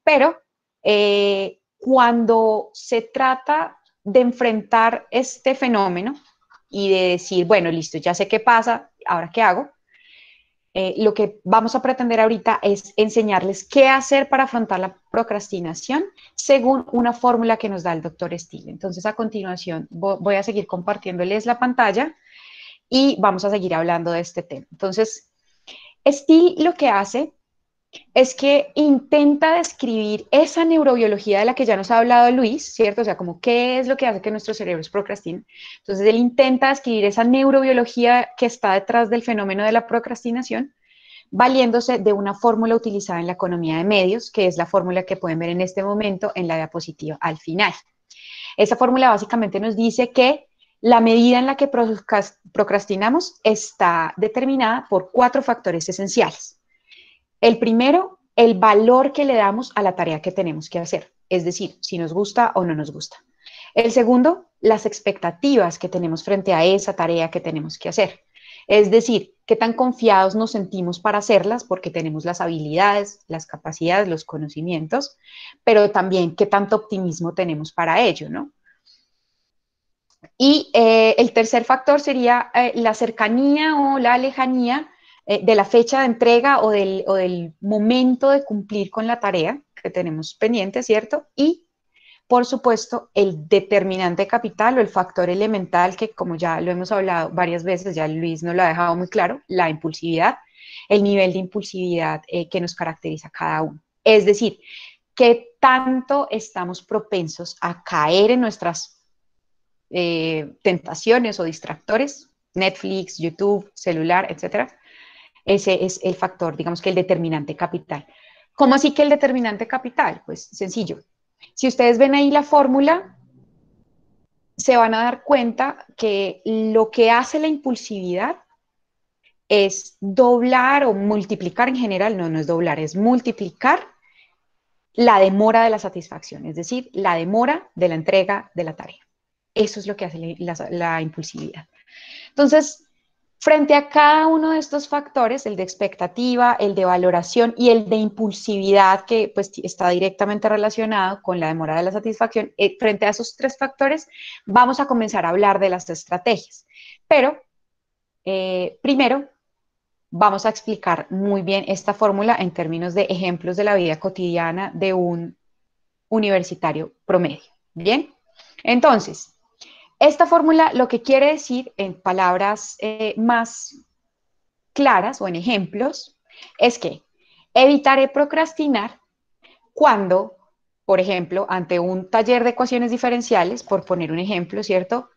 Speaker 3: Pero eh, cuando se trata de enfrentar este fenómeno y de decir, bueno, listo, ya sé qué pasa, ahora qué hago, eh, lo que vamos a pretender ahorita es enseñarles qué hacer para afrontar la procrastinación según una fórmula que nos da el doctor Steele. Entonces, a continuación, voy a seguir compartiéndoles la pantalla y vamos a seguir hablando de este tema. Entonces, Steele lo que hace es que intenta describir esa neurobiología de la que ya nos ha hablado Luis, ¿cierto? O sea, como qué es lo que hace que nuestro cerebro es procrastine. Entonces, él intenta describir esa neurobiología que está detrás del fenómeno de la procrastinación, valiéndose de una fórmula utilizada en la economía de medios, que es la fórmula que pueden ver en este momento en la diapositiva al final. Esa fórmula básicamente nos dice que la medida en la que procrastinamos está determinada por cuatro factores esenciales. El primero, el valor que le damos a la tarea que tenemos que hacer, es decir, si nos gusta o no nos gusta. El segundo, las expectativas que tenemos frente a esa tarea que tenemos que hacer. Es decir, qué tan confiados nos sentimos para hacerlas porque tenemos las habilidades, las capacidades, los conocimientos, pero también qué tanto optimismo tenemos para ello, ¿no? Y eh, el tercer factor sería eh, la cercanía o la lejanía eh, de la fecha de entrega o del, o del momento de cumplir con la tarea que tenemos pendiente, ¿cierto? Y, por supuesto, el determinante capital o el factor elemental que, como ya lo hemos hablado varias veces, ya Luis nos lo ha dejado muy claro, la impulsividad, el nivel de impulsividad eh, que nos caracteriza cada uno. Es decir, qué tanto estamos propensos a caer en nuestras eh, tentaciones o distractores, Netflix, YouTube, celular, etcétera, ese es el factor, digamos que el determinante capital. ¿Cómo así que el determinante capital? Pues sencillo. Si ustedes ven ahí la fórmula, se van a dar cuenta que lo que hace la impulsividad es doblar o multiplicar en general, no, no es doblar, es multiplicar la demora de la satisfacción, es decir, la demora de la entrega de la tarea. Eso es lo que hace la, la impulsividad. Entonces, Frente a cada uno de estos factores, el de expectativa, el de valoración y el de impulsividad, que pues está directamente relacionado con la demora de la satisfacción, eh, frente a esos tres factores, vamos a comenzar a hablar de las estrategias. Pero eh, primero vamos a explicar muy bien esta fórmula en términos de ejemplos de la vida cotidiana de un universitario promedio. Bien, entonces, esta fórmula lo que quiere decir en palabras eh, más claras o en ejemplos es que evitaré procrastinar cuando, por ejemplo, ante un taller de ecuaciones diferenciales, por poner un ejemplo, ¿cierto?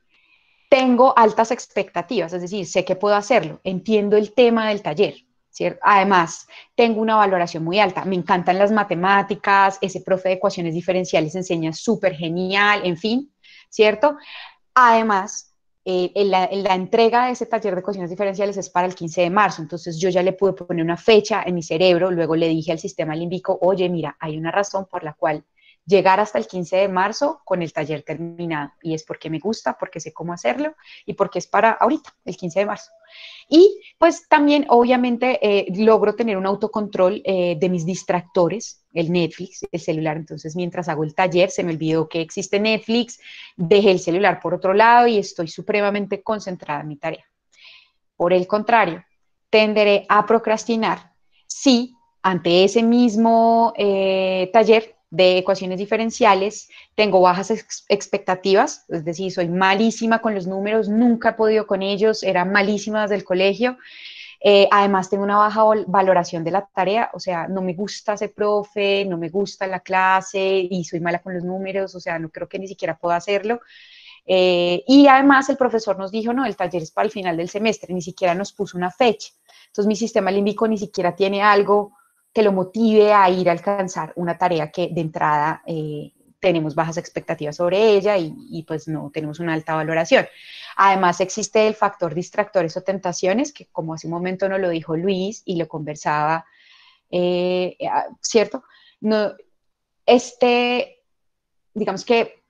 Speaker 3: Tengo altas expectativas, es decir, sé que puedo hacerlo, entiendo el tema del taller, ¿cierto? Además, tengo una valoración muy alta, me encantan las matemáticas, ese profe de ecuaciones diferenciales enseña súper genial, en fin, ¿cierto? Además, eh, la, la, entrega de ese taller de ecuaciones diferenciales es para el 15 de marzo, entonces yo ya le pude poner una fecha en mi cerebro, luego le dije al sistema límbico, oye, mira, hay una razón por la cual llegar hasta el 15 de marzo con el taller terminado. Y es porque me gusta, porque sé cómo hacerlo y porque es para ahorita, el 15 de marzo. Y pues también, obviamente, eh, logro tener un autocontrol eh, de mis distractores, el Netflix, el celular. Entonces, mientras hago el taller, se me olvidó que existe Netflix, dejé el celular por otro lado y estoy supremamente concentrada en mi tarea. Por el contrario, tenderé a procrastinar si ante ese mismo eh, taller de ecuaciones diferenciales, tengo bajas expectativas, es decir, soy malísima con los números, nunca he podido con ellos, era malísima desde el colegio. Eh, además, tengo una baja valoración de la tarea, o sea, no me gusta ser profe, no me gusta la clase y soy mala con los números, o sea, no creo que ni siquiera pueda hacerlo. Eh, y además el profesor nos dijo, no, el taller es para el final del semestre, ni siquiera nos puso una fecha. Entonces mi sistema límbico ni siquiera tiene algo que lo motive a ir a alcanzar una tarea que de entrada eh, tenemos bajas expectativas sobre ella y, pues no tenemos una alta valoración. Además existe el factor distractores o tentaciones, que como hace un momento nos lo dijo Luis y lo conversaba, eh, ¿cierto? No, este, digamos que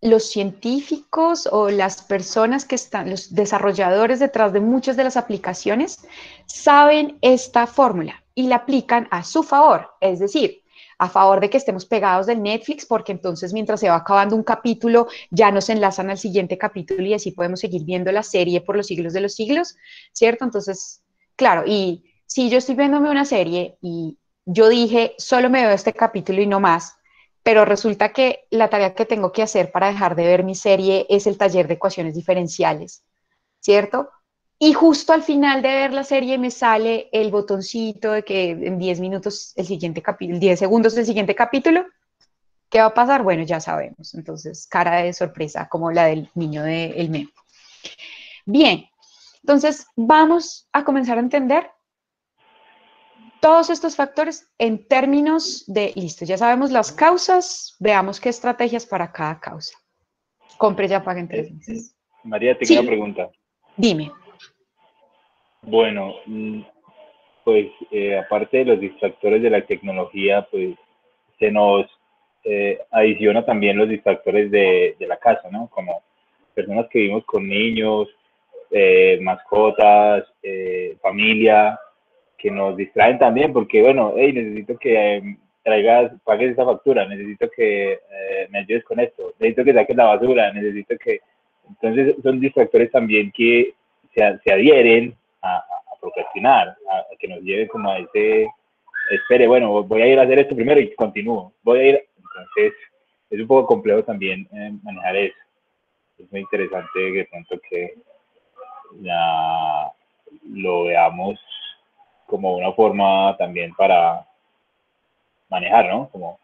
Speaker 3: los científicos o las personas que están, los desarrolladores detrás de muchas de las aplicaciones, saben esta fórmula y la aplican a su favor, es decir, a favor de que estemos pegados del Netflix, porque entonces mientras se va acabando un capítulo, ya nos enlazan al siguiente capítulo y así podemos seguir viendo la serie por los siglos de los siglos, ¿cierto? Entonces, claro, y si yo estoy viéndome una serie y yo dije, solo me veo este capítulo y no más, pero resulta que la tarea que tengo que hacer para dejar de ver mi serie es el taller de ecuaciones diferenciales, ¿cierto? Y justo al final de ver la serie me sale el botoncito de que en 10 minutos el siguiente capítulo, 10 segundos el siguiente capítulo. ¿Qué va a pasar? Bueno, ya sabemos. Entonces, cara de sorpresa, como la del niño del de meme. Bien, entonces vamos a comenzar a entender todos estos factores en términos de, listo, ya sabemos las causas, veamos qué estrategias para cada causa. Compre ya, paguen tres meses.
Speaker 4: María, tengo una pregunta.
Speaker 3: Dime.
Speaker 4: Bueno, mm, pues eh, aparte de los distractores de la tecnología, pues se nos eh, adiciona también los distractores de, la casa, ¿no? Como personas que vivimos con niños, eh, mascotas, familia, que nos distraen también, porque bueno, hey, necesito que traigas, pagues esa factura, necesito que me ayudes con esto, necesito que saques la basura, necesito que... Entonces son distractores también que se, se adhieren a, procrastinar, a, que nos lleve como a ese, espere, bueno, voy a ir a hacer esto primero y continúo, voy a ir, entonces es un poco complejo también eh, manejar eso. Es muy interesante que pronto que lo veamos como una forma también para manejar, ¿no? Como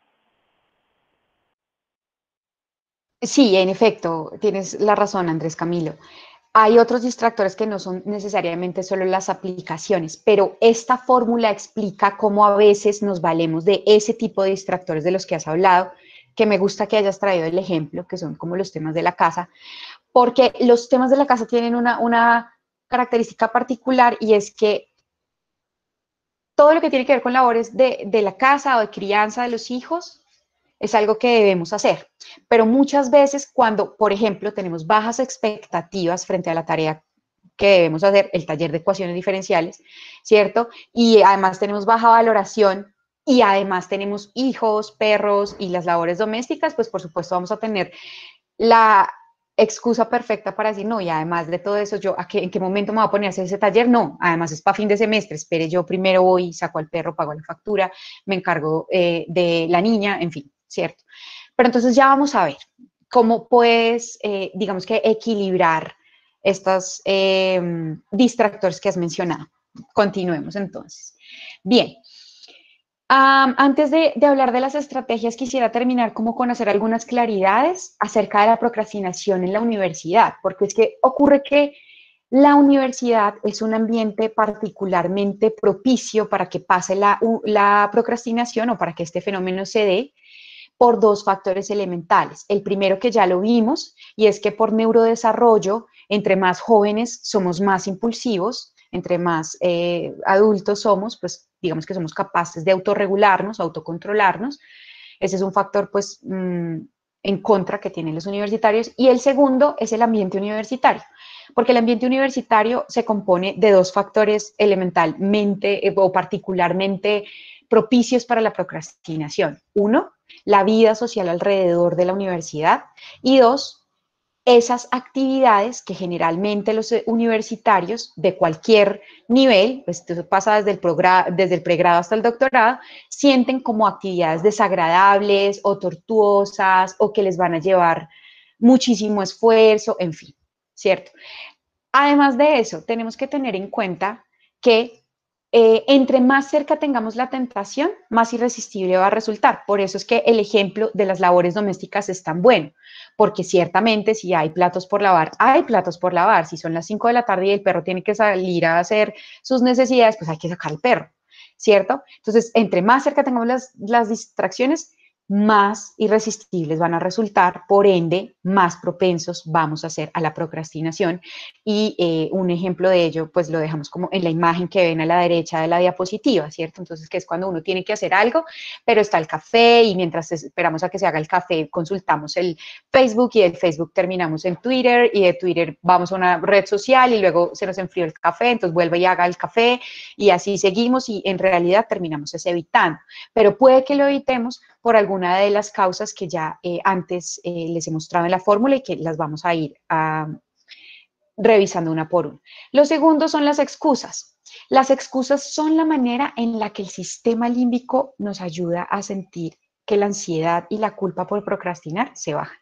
Speaker 3: Sí, en efecto, tienes la razón, Andrés Camilo. Hay otros distractores que no son necesariamente solo las aplicaciones, pero esta fórmula explica cómo a veces nos valemos de ese tipo de distractores de los que has hablado, que me gusta que hayas traído el ejemplo, que son como los temas de la casa, porque los temas de la casa tienen una, característica particular y es que todo lo que tiene que ver con labores de, de la casa o de crianza de los hijos es algo que debemos hacer. Pero muchas veces cuando, por ejemplo, tenemos bajas expectativas frente a la tarea que debemos hacer, el taller de ecuaciones diferenciales, ¿cierto? Y además tenemos baja valoración y además tenemos hijos, perros y las labores domésticas, pues por supuesto vamos a tener la excusa perfecta para decir, no, y además de todo eso, yo, ¿a qué, ¿en qué momento me voy a poner a hacer ese taller? No, además es para fin de semestre, espere, yo primero voy, saco al perro, pago la factura, me encargo eh, de la niña, en fin. ¿Cierto? Pero entonces ya vamos a ver cómo puedes, eh, digamos que, equilibrar estos em, distractores que has mencionado. Continuemos entonces. Bien. antes de, hablar de las estrategias, quisiera terminar como con hacer algunas claridades acerca de la procrastinación en la universidad, porque es que ocurre que la universidad es un ambiente particularmente propicio para que pase la procrastinación o para que este fenómeno se dé por dos factores elementales. El primero que ya lo vimos y es que por neurodesarrollo, entre más jóvenes somos más impulsivos, entre más eh, adultos somos, pues digamos que somos capaces de autorregularnos, autocontrolarnos. Ese es un factor pues mm, en contra que tienen los universitarios. Y el segundo es el ambiente universitario, porque el ambiente universitario se compone de dos factores elementalmente eh, o particularmente propicios para la procrastinación. Uno, la vida social alrededor de la universidad y dos, esas actividades que generalmente los eh, universitarios de cualquier nivel, pues esto pasa desde el, desde el pregrado hasta el doctorado, sienten como actividades desagradables o tortuosas o que les van a llevar muchísimo esfuerzo, en fin, ¿cierto? Además de eso, tenemos que tener en cuenta que eh, entre más cerca tengamos la tentación, más irresistible va a resultar. Por eso es que el ejemplo de las labores domésticas es tan bueno, porque ciertamente si hay platos por lavar, hay platos por lavar. Si son las 5 de la tarde y el perro tiene que salir a hacer sus necesidades, pues hay que sacar al perro, ¿cierto? Entonces, entre más cerca tengamos las, las distracciones, más irresistibles van a resultar, por ende, más propensos vamos a ser a la procrastinación. Y eh, un ejemplo de ello, pues lo dejamos como en la imagen que ven a la derecha de la diapositiva, ¿cierto? Entonces, que es cuando uno tiene que hacer algo, pero está el café y mientras esperamos a que se haga el café, consultamos el Facebook y del Facebook terminamos en Twitter y de Twitter vamos a una red social y luego se nos enfrió el café, entonces vuelve y haga el café y así seguimos y en realidad terminamos es evitando. Pero puede que lo evitemos por alguna de las causas que ya eh, antes eh, les he mostrado en la fórmula y que las vamos a ir ah, revisando una por una. Lo segundo son las excusas. Las excusas son la manera en la que el sistema límbico nos ayuda a sentir que la ansiedad y la culpa por procrastinar se bajan.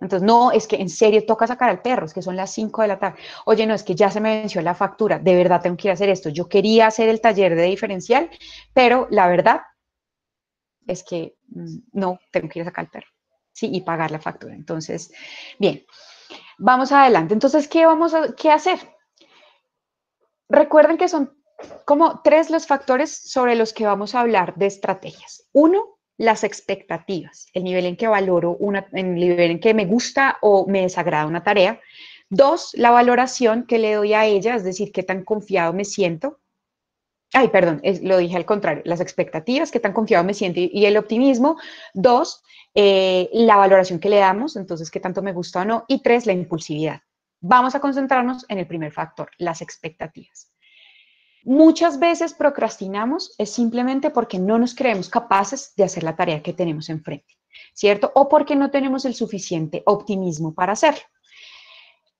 Speaker 3: Entonces, no, es que en serio toca sacar al perro, es que son las 5 de la tarde. Oye, no, es que ya se me venció la factura, de verdad tengo que ir a hacer esto. Yo quería hacer el taller de diferencial, pero la verdad es que mm, no, tengo que ir a sacar el perro, ¿sí? Y pagar la factura. Entonces, bien, vamos adelante. Entonces, ¿qué vamos a qué hacer? Recuerden que son como tres los factores sobre los que vamos a hablar de estrategias. Uno, las expectativas, el nivel en que valoro una, el nivel en que me gusta o me desagrada una tarea. Dos, la valoración que le doy a ella, es decir, qué tan confiado me siento. Ay, perdón, lo dije al contrario, las expectativas, qué tan confiado me siento y, el optimismo. Dos, eh, la valoración que le damos, entonces qué tanto me gusta o no. Y tres, la impulsividad. Vamos a concentrarnos en el primer factor, las expectativas. Muchas veces procrastinamos es simplemente porque no nos creemos capaces de hacer la tarea que tenemos enfrente, ¿cierto? O porque no tenemos el suficiente optimismo para hacerlo.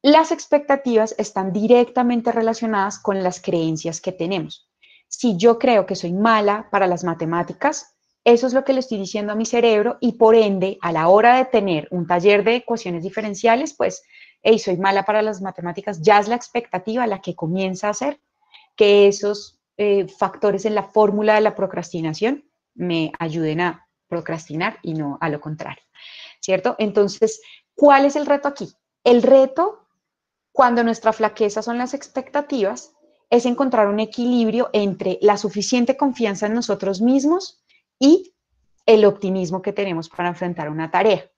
Speaker 3: Las expectativas están directamente relacionadas con las creencias que tenemos si yo creo que soy mala para las matemáticas, eso es lo que le estoy diciendo a mi cerebro y por ende, a la hora de tener un taller de ecuaciones diferenciales, pues, hey, soy mala para las matemáticas, ya es la expectativa la que comienza a hacer que esos eh, factores en la fórmula de la procrastinación me ayuden a procrastinar y no a lo contrario, ¿cierto? Entonces, ¿cuál es el reto aquí? El reto, cuando nuestra flaqueza son las expectativas, es encontrar un equilibrio entre la suficiente confianza en nosotros mismos y el optimismo que tenemos para enfrentar una tarea.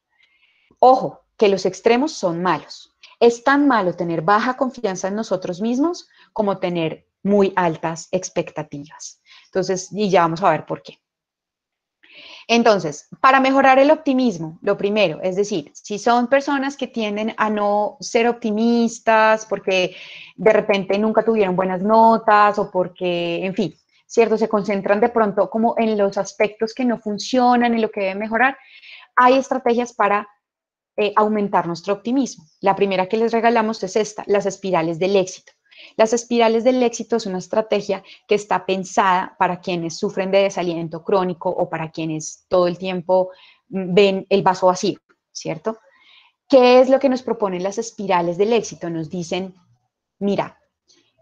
Speaker 3: Ojo, que los extremos son malos. Es tan malo tener baja confianza en nosotros mismos como tener muy altas expectativas. Entonces, y ya vamos a ver por qué. Entonces, para mejorar el optimismo, lo primero, es decir, si son personas que tienden a no ser optimistas porque de repente nunca tuvieron buenas notas o porque, en fin, ¿cierto? Se concentran de pronto como en los aspectos que no funcionan, en lo que debe mejorar, hay estrategias para eh, aumentar nuestro optimismo. La primera que les regalamos es esta, las espirales del éxito. Las espirales del éxito es una estrategia que está pensada para quienes sufren de desaliento crónico o para quienes todo el tiempo ven el vaso vacío, ¿cierto? ¿Qué es lo que nos proponen las espirales del éxito? Nos dicen, mira,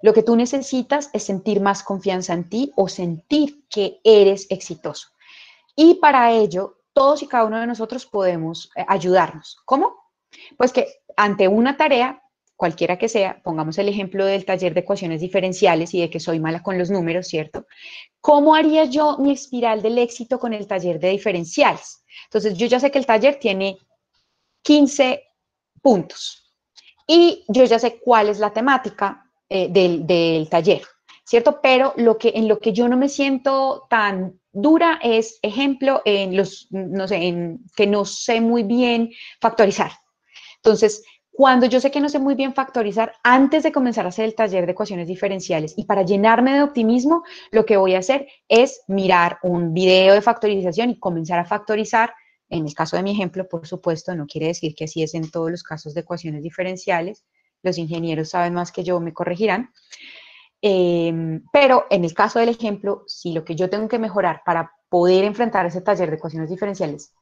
Speaker 3: lo que tú necesitas es sentir más confianza en ti o sentir que eres exitoso. Y para ello, todos y cada uno de nosotros podemos eh, ayudarnos. ¿Cómo? Pues que ante una tarea, cualquiera que sea, pongamos el ejemplo del taller de ecuaciones diferenciales y de que soy mala con los números, ¿cierto? ¿Cómo haría yo mi espiral del éxito con el taller de diferenciales? Entonces, yo ya sé que el taller tiene 15 puntos y yo ya sé cuál es la temática eh, del, taller, ¿cierto? Pero lo que, en lo que yo no me siento tan dura es, ejemplo, en los, no sé, en que no sé muy bien factorizar. Entonces, cuando yo sé que no sé muy bien factorizar, antes de comenzar a hacer el taller de ecuaciones diferenciales y para llenarme de optimismo, lo que voy a hacer es mirar un video de factorización y comenzar a factorizar. En el caso de mi ejemplo, por supuesto, no quiere decir que así es en todos los casos de ecuaciones diferenciales, los ingenieros saben más que yo, me corregirán. Em, pero en el caso del ejemplo, si lo que yo tengo que mejorar para poder enfrentar ese taller de ecuaciones diferenciales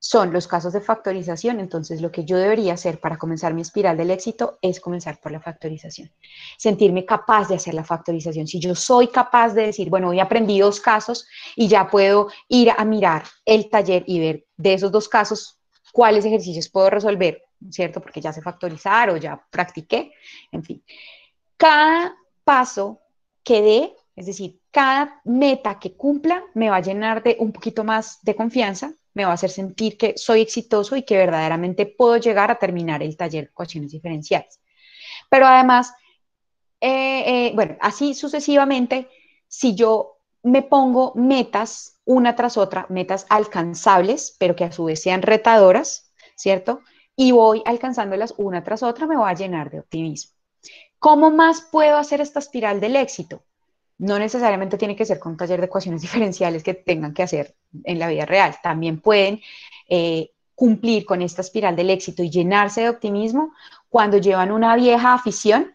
Speaker 3: son los casos de factorización, entonces lo que yo debería hacer para comenzar mi espiral del éxito es comenzar por la factorización. Sentirme capaz de hacer la factorización. Si yo soy capaz de decir, bueno, hoy aprendí dos casos y ya puedo ir a mirar el taller y ver de esos dos casos cuáles ejercicios puedo resolver ¿cierto? Porque ya sé factorizar o ya practiqué, en fin. Cada paso que dé, es decir, cada meta que cumpla, me va a llenar de un poquito más de confianza, me va a hacer sentir que soy exitoso y que verdaderamente puedo llegar a terminar el taller de ecuaciones diferenciales. Pero además, eh, eh, bueno, así sucesivamente, si yo me pongo metas una tras otra, metas alcanzables, pero que a su vez sean retadoras, ¿cierto? y voy alcanzándolas una tras otra, me voy a llenar de optimismo. ¿Cómo más puedo hacer esta espiral del éxito? No necesariamente tiene que ser con un taller de ecuaciones diferenciales que tengan que hacer en la vida real. También pueden eh, cumplir con esta espiral del éxito y llenarse de optimismo cuando llevan una vieja afición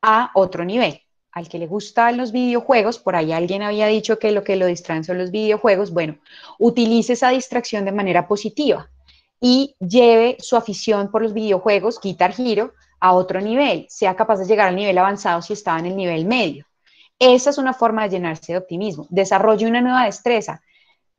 Speaker 3: a otro nivel. Al que le gustan los videojuegos, por ahí alguien había dicho que lo que lo distraen son los videojuegos, bueno, utilice esa distracción de manera positiva y lleve su afición por los videojuegos, Guitar Hero, a otro nivel, sea capaz de llegar al nivel avanzado si estaba en el nivel medio. Esa es una forma de llenarse de optimismo. Desarrolle una nueva destreza.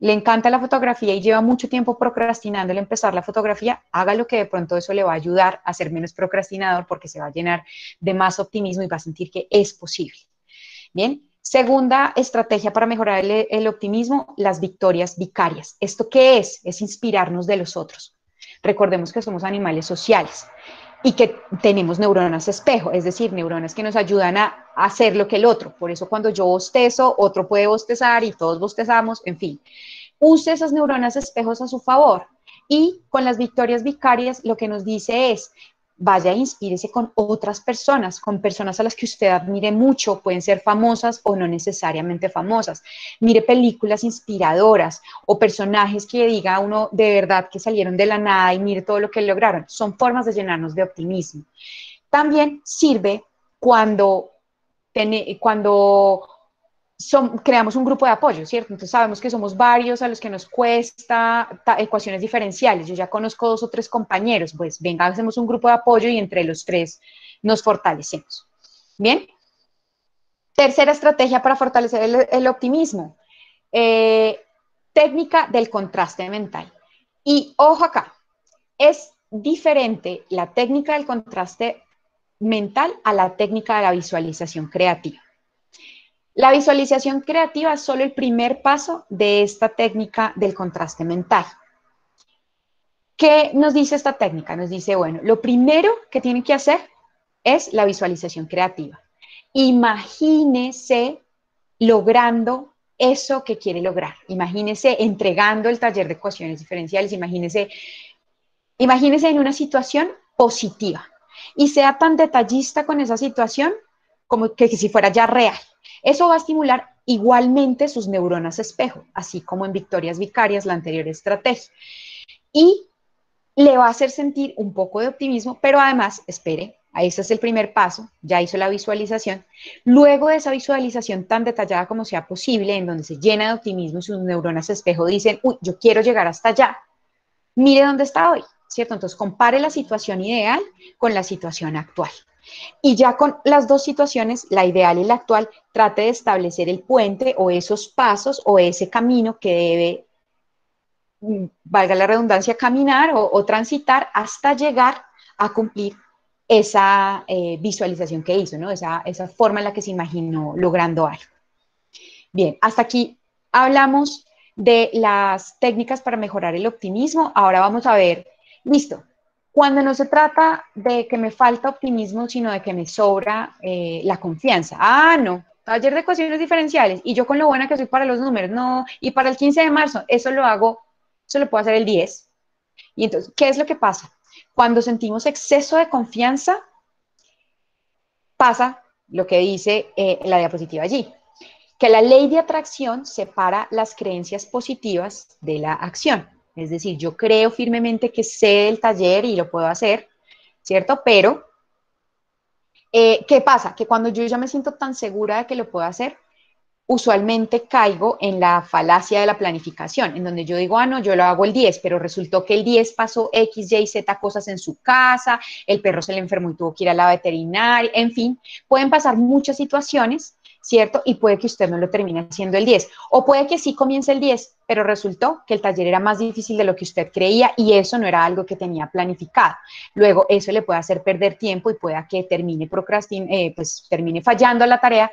Speaker 3: Le encanta la fotografía y lleva mucho tiempo procrastinando el empezar la fotografía, haga lo que de pronto eso le va a ayudar a ser menos procrastinador porque se va a llenar de más optimismo y va a sentir que es posible. Bien, Segunda estrategia para mejorar el, optimismo, las victorias vicarias. ¿Esto qué es? Es inspirarnos de los otros. Recordemos que somos animales sociales y que tenemos neuronas espejo, es decir, neuronas que nos ayudan a hacer lo que el otro. Por eso cuando yo bostezo, otro puede bostezar y todos bostezamos, en fin. Use esas neuronas espejos a su favor. Y con las victorias vicarias lo que nos dice es, vaya e inspírese con otras personas, con personas a las que usted admire mucho, pueden ser famosas o no necesariamente famosas. Mire películas inspiradoras o personajes que diga uno de verdad que salieron de la nada y mire todo lo que lograron. Son formas de llenarnos de optimismo. También sirve cuando, cuando creamos un grupo de apoyo, ¿cierto? Entonces sabemos que somos varios a los que nos cuesta ecuaciones diferenciales. Yo ya conozco dos o tres compañeros, pues venga, hacemos un grupo de apoyo y entre los tres nos fortalecemos. Bien. Tercera estrategia para fortalecer el, optimismo. Eh, técnica del contraste mental. Y ojo acá, es diferente la técnica del contraste mental a la técnica de la visualización creativa. La visualización creativa es solo el primer paso de esta técnica del contraste mental. ¿Qué nos dice esta técnica? Nos dice, bueno, lo primero que tiene que hacer es la visualización creativa. Imagínese logrando eso que quiere lograr. Imagínese entregando el taller de ecuaciones diferenciales. Imagínese, imagínese en una situación positiva y sea tan detallista con esa situación como que si fuera ya real. Eso va a estimular igualmente sus neuronas espejo, así como en victorias vicarias, la anterior estrategia. Y le va a hacer sentir un poco de optimismo, pero además, espere, ese es el primer paso, ya hizo la visualización. Luego de esa visualización tan detallada como sea posible, en donde se llena de optimismo, sus neuronas espejo dicen, uy, yo quiero llegar hasta allá. mire dónde está hoy, ¿cierto? Entonces, compare la situación ideal con la situación actual. Y ya con las dos situaciones, la ideal y la actual, trate de establecer el puente o esos pasos o ese camino que debe, mm, valga la redundancia, caminar o, transitar hasta llegar a cumplir esa eh, visualización que hizo, ¿no? Esa, esa forma en la que se imaginó logrando algo. Bien, hasta aquí hablamos de las técnicas para mejorar el optimismo. Ahora vamos a ver, listo, cuando no se trata de que me falta optimismo, sino de que me sobra eh, la confianza. Ah, no, taller de ecuaciones diferenciales y yo con lo buena que soy para los números, no, y para el 15 de marzo, eso lo hago, eso lo puedo hacer el 10. Y entonces, ¿qué es lo que pasa? Cuando sentimos exceso de confianza, pasa lo que dice eh, la diapositiva allí, que la ley de atracción separa las creencias positivas de la acción. Es decir, yo creo firmemente que sé el taller y lo puedo hacer, ¿cierto? Pero, eh, ¿qué pasa? Que cuando yo ya me siento tan segura de que lo puedo hacer, usualmente caigo en la falacia de la planificación, en donde yo digo, ah, no, yo lo hago el 10, pero resultó que el 10 pasó X, Y, Z cosas en su casa, el perro se le enfermó y tuvo que ir a la veterinaria, en fin, pueden pasar muchas situaciones ¿cierto? Y puede que usted no lo termine haciendo el 10. O puede que sí comience el 10, pero resultó que el taller era más difícil de lo que usted creía y eso no era algo que tenía planificado. Luego, eso le puede hacer perder tiempo y pueda que termine procrastin eh, pues termine fallando la tarea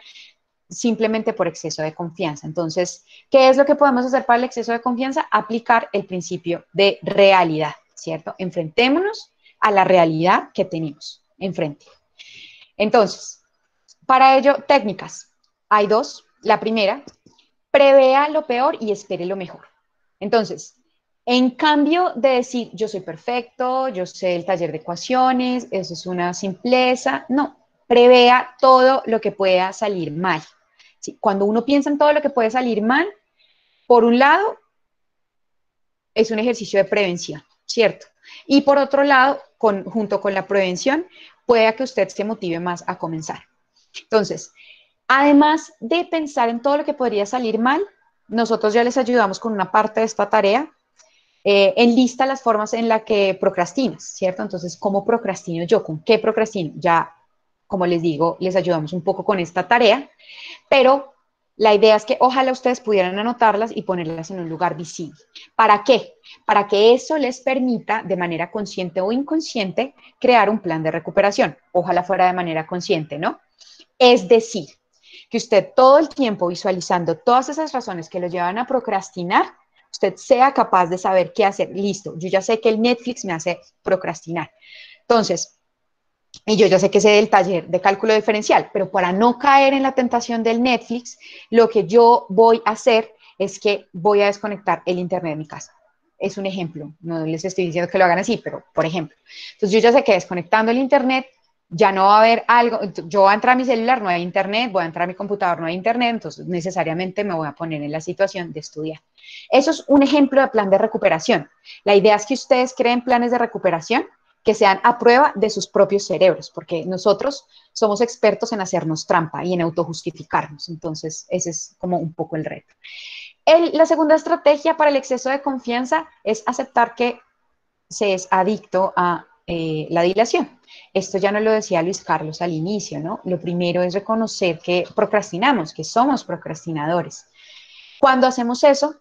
Speaker 3: simplemente por exceso de confianza. Entonces, ¿qué es lo que podemos hacer para el exceso de confianza? Aplicar el principio de realidad, ¿cierto? Enfrentémonos a la realidad que tenemos enfrente. Entonces, para ello, técnicas. Hay dos. La primera, prevea lo peor y espere lo mejor. Entonces, en cambio de decir, yo soy perfecto, yo sé el taller de ecuaciones, eso es una simpleza, no, prevea todo lo que pueda salir mal. Cuando uno piensa en todo lo que puede salir mal, por un lado, es un ejercicio de prevención, ¿cierto? Y por otro lado, junto con la prevención, pueda que usted se motive más a comenzar. Entonces, Además de pensar en todo lo que podría salir mal, nosotros ya les ayudamos con una parte de esta tarea. Eh, en lista las formas en las que procrastinas, ¿cierto? Entonces, ¿cómo procrastino yo? ¿Con qué procrastino? Ya, como les digo, les ayudamos un poco con esta tarea, pero la idea es que ojalá ustedes pudieran anotarlas y ponerlas en un lugar visible. ¿Para qué? Para que eso les permita, de manera consciente o inconsciente, crear un plan de recuperación. Ojalá fuera de manera consciente, ¿no? Es decir, que usted todo el tiempo visualizando todas esas razones que lo llevan a procrastinar, usted sea capaz de saber qué hacer. Listo, yo ya sé que el Netflix me hace procrastinar. Entonces, y yo ya sé que sé del taller de cálculo diferencial, pero para no caer en la tentación del Netflix, lo que yo voy a hacer es que voy a desconectar el Internet de mi casa. Es un ejemplo, no les estoy diciendo que lo hagan así, pero por ejemplo. Entonces yo ya sé que desconectando el Internet ya no va a haber algo, yo voy a entrar a mi celular, no hay internet, voy a entrar a mi computador, no hay internet, entonces necesariamente me voy a poner en la situación de estudiar. Eso es un ejemplo de plan de recuperación. La idea es que ustedes creen planes de recuperación que sean a prueba de sus propios cerebros, porque nosotros somos expertos en hacernos trampa y en autojustificarnos. Entonces, ese es como un poco el reto. la segunda estrategia para el exceso de confianza es aceptar que se es adicto a eh, la dilación. Esto ya no lo decía Luis Carlos al inicio, ¿no? Lo primero es reconocer que procrastinamos, que somos procrastinadores. Cuando hacemos eso,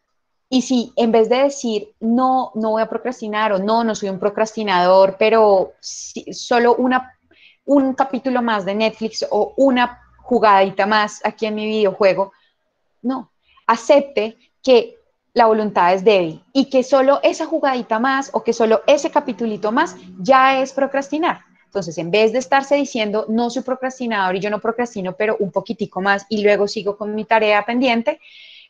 Speaker 3: y si en vez de decir, no, no voy a procrastinar o no, no soy un procrastinador, pero solo una, un capítulo más de Netflix o una jugadita más aquí en mi videojuego, no, acepte que la voluntad es débil y que solo esa jugadita más o que solo ese capitulito más ya es procrastinar. Entonces, en vez de estarse diciendo, no soy procrastinador y yo no procrastino, pero un poquitico más y luego sigo con mi tarea pendiente,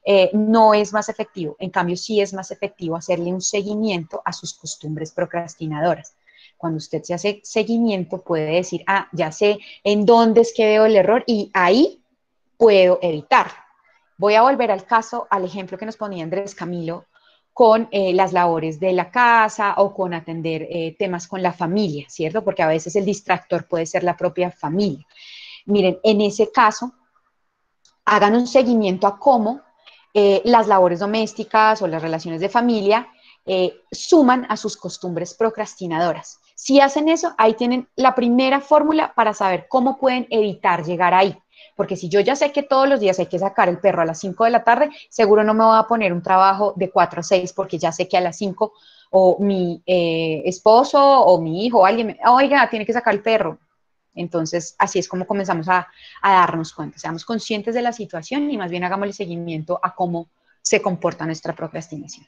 Speaker 3: eh, no es más efectivo. En cambio, sí es más efectivo hacerle un seguimiento a sus costumbres procrastinadoras. Cuando usted se hace seguimiento, puede decir, ah, ya sé en dónde es que veo el error y ahí puedo evitarlo. Voy a volver al caso, al ejemplo que nos ponía Andrés Camilo con eh, las labores de la casa o con atender eh, temas con la familia, ¿cierto? Porque a veces el distractor puede ser la propia familia. Miren, en ese caso, hagan un seguimiento a cómo eh, las labores domésticas o las relaciones de familia suman a sus costumbres procrastinadoras. Si hacen eso, ahí tienen la primera fórmula para saber cómo pueden evitar llegar ahí. Porque si yo ya sé que todos los días hay que sacar el perro a las 5 de la tarde, seguro no me voy a poner un trabajo de 4 a 6 porque ya sé que a las 5 o mi eh, esposo o mi hijo o alguien me, oiga, tiene que sacar el perro. Entonces, así es como comenzamos a, darnos cuenta. Seamos conscientes de la situación y más bien hagamos el seguimiento a cómo se comporta nuestra procrastinación.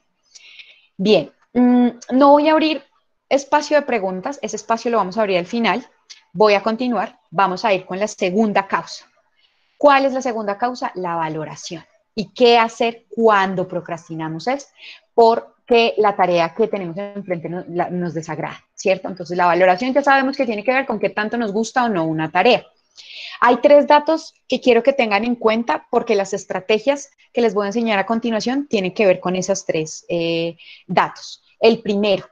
Speaker 3: Bien, mm, no voy a abrir espacio de preguntas, ese espacio lo vamos a abrir al final. Voy a continuar, vamos a ir con la segunda causa. ¿Cuál es la segunda causa? La valoración. ¿Y qué hacer cuando procrastinamos? Es porque la tarea que tenemos enfrente nos, nos desagrada, ¿cierto? Entonces la valoración ya sabemos que tiene que ver con qué tanto nos gusta o no una tarea. Hay tres datos que quiero que tengan en cuenta porque las estrategias que les voy a enseñar a continuación tienen que ver con esos tres eh, datos. El primero,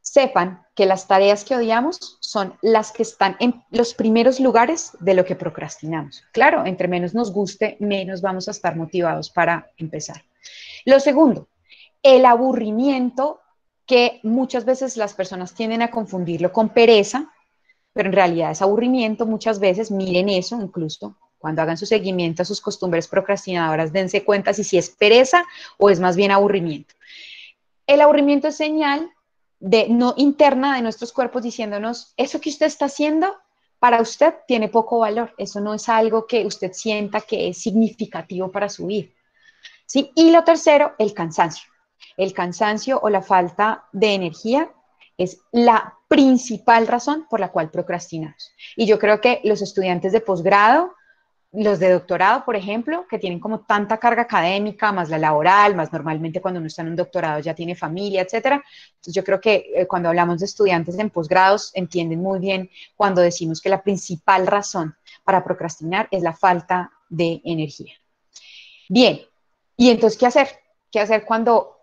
Speaker 3: sepan que las tareas que odiamos son las que están en los primeros lugares de lo que procrastinamos. Claro, entre menos nos guste, menos vamos a estar motivados para empezar. Lo segundo, el aburrimiento que muchas veces las personas tienden a confundirlo con pereza, pero en realidad es aburrimiento muchas veces, miren eso incluso, cuando hagan su seguimiento a sus costumbres procrastinadoras, dense cuenta si, si es pereza o es más bien aburrimiento. El aburrimiento es señal de no interna de nuestros cuerpos diciéndonos, eso que usted está haciendo para usted tiene poco valor, eso no es algo que usted sienta que es significativo para su vida. ¿Sí? Y lo tercero, el cansancio. El cansancio o la falta de energía es la principal razón por la cual procrastinamos. Y yo creo que los estudiantes de posgrado, los de doctorado, por ejemplo, que tienen como tanta carga académica, más la laboral, más normalmente cuando uno está en un doctorado ya tiene familia, etcétera. Entonces yo creo que eh, cuando hablamos de estudiantes en posgrados entienden muy bien cuando decimos que la principal razón para procrastinar es la falta de energía. Bien, y entonces, ¿qué hacer? ¿Qué hacer cuando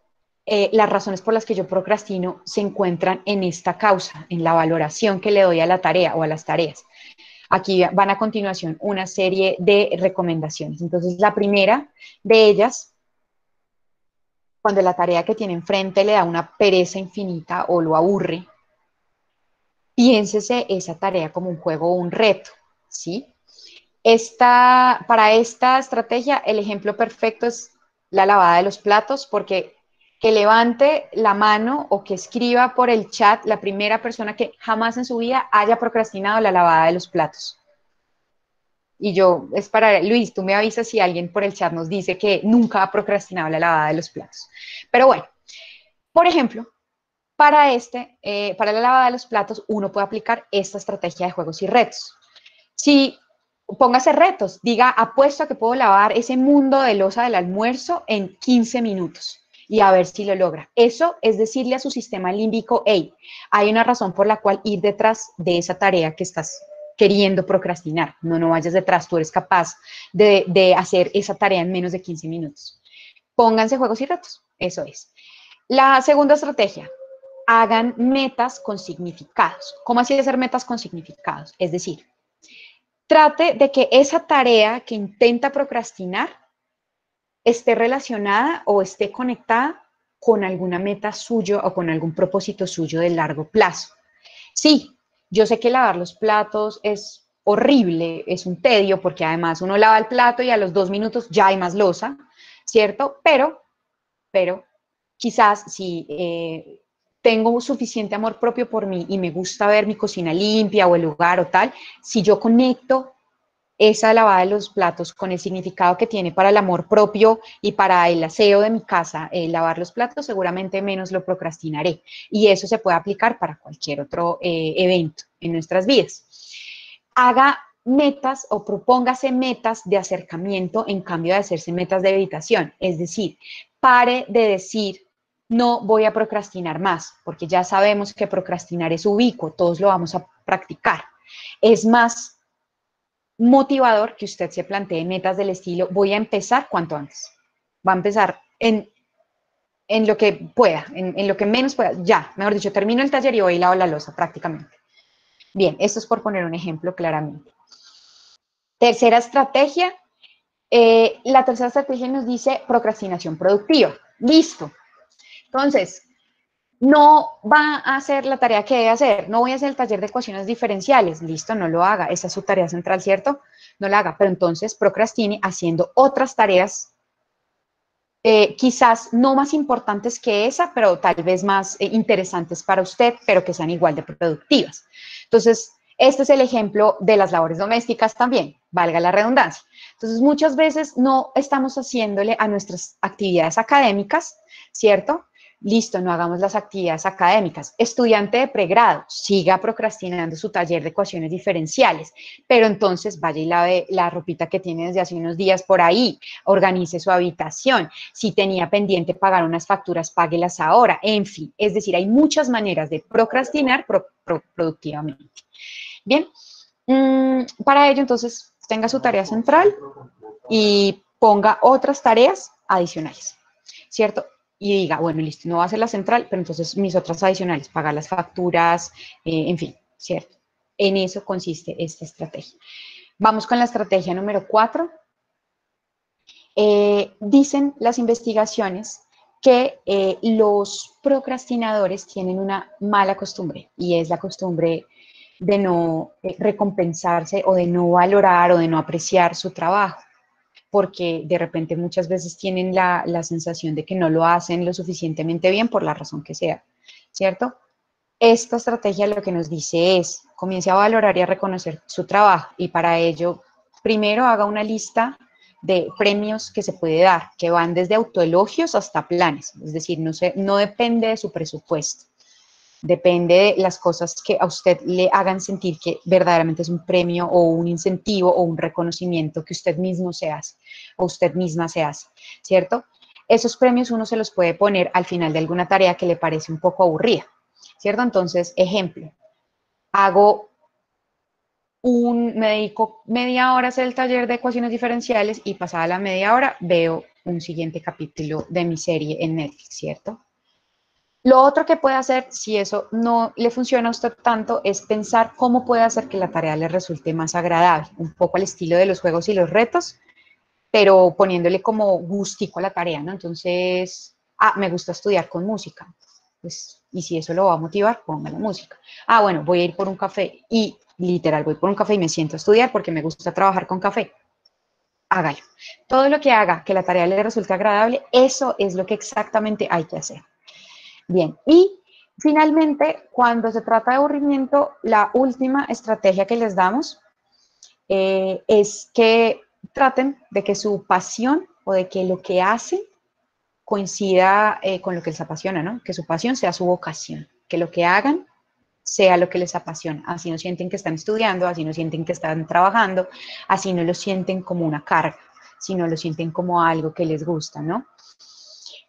Speaker 3: eh, las razones por las que yo procrastino se encuentran en esta causa, en la valoración que le doy a la tarea o a las tareas. Aquí van a continuación una serie de recomendaciones. Entonces, la primera de ellas, cuando la tarea que tiene enfrente le da una pereza infinita o lo aburre, piénsese esa tarea como un juego o un reto, ¿sí? Esta, para esta estrategia, el ejemplo perfecto es la lavada de los platos, porque que levante la mano o que escriba por el chat la primera persona que jamás en su vida haya procrastinado la lavada de los platos. Y yo, es para, Luis, tú me avisas si alguien por el chat nos dice que nunca ha procrastinado la lavada de los platos. Pero bueno, por ejemplo, para, este, eh, para la lavada de los platos, uno puede aplicar esta estrategia de juegos y retos. Si póngase retos, diga, apuesto a que puedo lavar ese mundo de losa del almuerzo en 15 minutos y a ver si lo logra. Eso es decirle a su sistema límbico, hey, hay una razón por la cual ir detrás de esa tarea que estás queriendo procrastinar. No, no vayas detrás, tú eres capaz de, de hacer esa tarea en menos de 15 minutos. Pónganse juegos y retos, eso es. La segunda estrategia, hagan metas con significados. ¿Cómo así hacer metas con significados? Es decir, trate de que esa tarea que intenta procrastinar esté relacionada o esté conectada con alguna meta suyo o con algún propósito suyo de largo plazo. Sí, yo sé que lavar los platos es horrible, es un tedio, porque además uno lava el plato y a los dos minutos ya hay más losa, ¿cierto? Pero, pero quizás si eh, tengo suficiente amor propio por mí y me gusta ver mi cocina limpia o el lugar o tal, si yo conecto esa lavada de los platos con el significado que tiene para el amor propio y para el aseo de mi casa, el lavar los platos, seguramente menos lo procrastinaré. Y eso se puede aplicar para cualquier otro eh, evento en nuestras vidas. Haga metas o propóngase metas de acercamiento en cambio de hacerse metas de evitación. Es decir, pare de decir, no voy a procrastinar más, porque ya sabemos que procrastinar es ubicuo, todos lo vamos a practicar. Es más motivador que usted se plantee metas del estilo, voy a empezar cuanto antes. Va a empezar en, en lo que pueda, en, lo que menos pueda. Ya, mejor dicho, termino el taller y voy y lavo la losa prácticamente. Bien, esto es por poner un ejemplo claramente. Tercera estrategia. Eh, la tercera estrategia nos dice procrastinación productiva. Listo. Entonces, no va a hacer la tarea que debe hacer. No voy a hacer el taller de ecuaciones diferenciales. Listo, no lo haga. Esa es su tarea central, ¿cierto? No la haga. Pero entonces procrastine haciendo otras tareas, eh, quizás no más importantes que esa, pero tal vez más eh, interesantes para usted, pero que sean igual de productivas. Entonces, este es el ejemplo de las labores domésticas también, valga la redundancia. Entonces, muchas veces no estamos haciéndole a nuestras actividades académicas, ¿cierto? Listo, no hagamos las actividades académicas. Estudiante de pregrado, siga procrastinando su taller de ecuaciones diferenciales, pero entonces vaya y lave la ropita que tiene desde hace unos días por ahí, organice su habitación. Si tenía pendiente pagar unas facturas, páguelas ahora. En fin, es decir, hay muchas maneras de procrastinar productivamente. Bien, mm, para ello entonces tenga su tarea central y ponga otras tareas adicionales, ¿cierto? Y diga, bueno, listo, no va a ser la central, pero entonces mis otras adicionales, pagar las facturas, eh, en fin, ¿cierto? En eso consiste esta estrategia. Vamos con la estrategia número cuatro. Eh, dicen las investigaciones que eh, los procrastinadores tienen una mala costumbre y es la costumbre de no recompensarse o de no valorar o de no apreciar su trabajo, porque de repente muchas veces tienen la, sensación de que no lo hacen lo suficientemente bien por la razón que sea, ¿cierto? Esta estrategia lo que nos dice es, comience a valorar y a reconocer su trabajo y para ello, primero haga una lista de premios que se puede dar, que van desde autoelogios hasta planes, es decir, no, se, no depende de su presupuesto. Depende de las cosas que a usted le hagan sentir que verdaderamente es un premio o un incentivo o un reconocimiento que usted mismo se hace o usted misma se hace, ¿cierto? Esos premios uno se los puede poner al final de alguna tarea que le parece un poco aburrida, ¿cierto? Entonces, ejemplo, hago un, me dedico media hora a hacer el taller de ecuaciones diferenciales y pasada la media hora veo un siguiente capítulo de mi serie en Netflix, ¿cierto? Lo otro que puede hacer, si eso no le funciona a usted tanto, es pensar cómo puede hacer que la tarea le resulte más agradable, un poco al estilo de los juegos y los retos, pero poniéndole como gustico a la tarea, ¿no? Entonces, ah, me gusta estudiar con música, pues, y si eso lo va a motivar, ponga la música. Ah, bueno, voy a ir por un café y literal voy por un café y me siento a estudiar porque me gusta trabajar con café. Hágalo. Todo lo que haga que la tarea le resulte agradable, eso es lo que exactamente hay que hacer. Bien, y finalmente, cuando se trata de aburrimiento, la última estrategia que les damos eh, es que traten de que su pasión o de que lo que hacen coincida eh, con lo que les apasiona, ¿no? Que su pasión sea su vocación, que lo que hagan sea lo que les apasiona. Así no sienten que están estudiando, así no sienten que están trabajando, así no lo sienten como una carga, sino lo sienten como algo que les gusta, ¿no?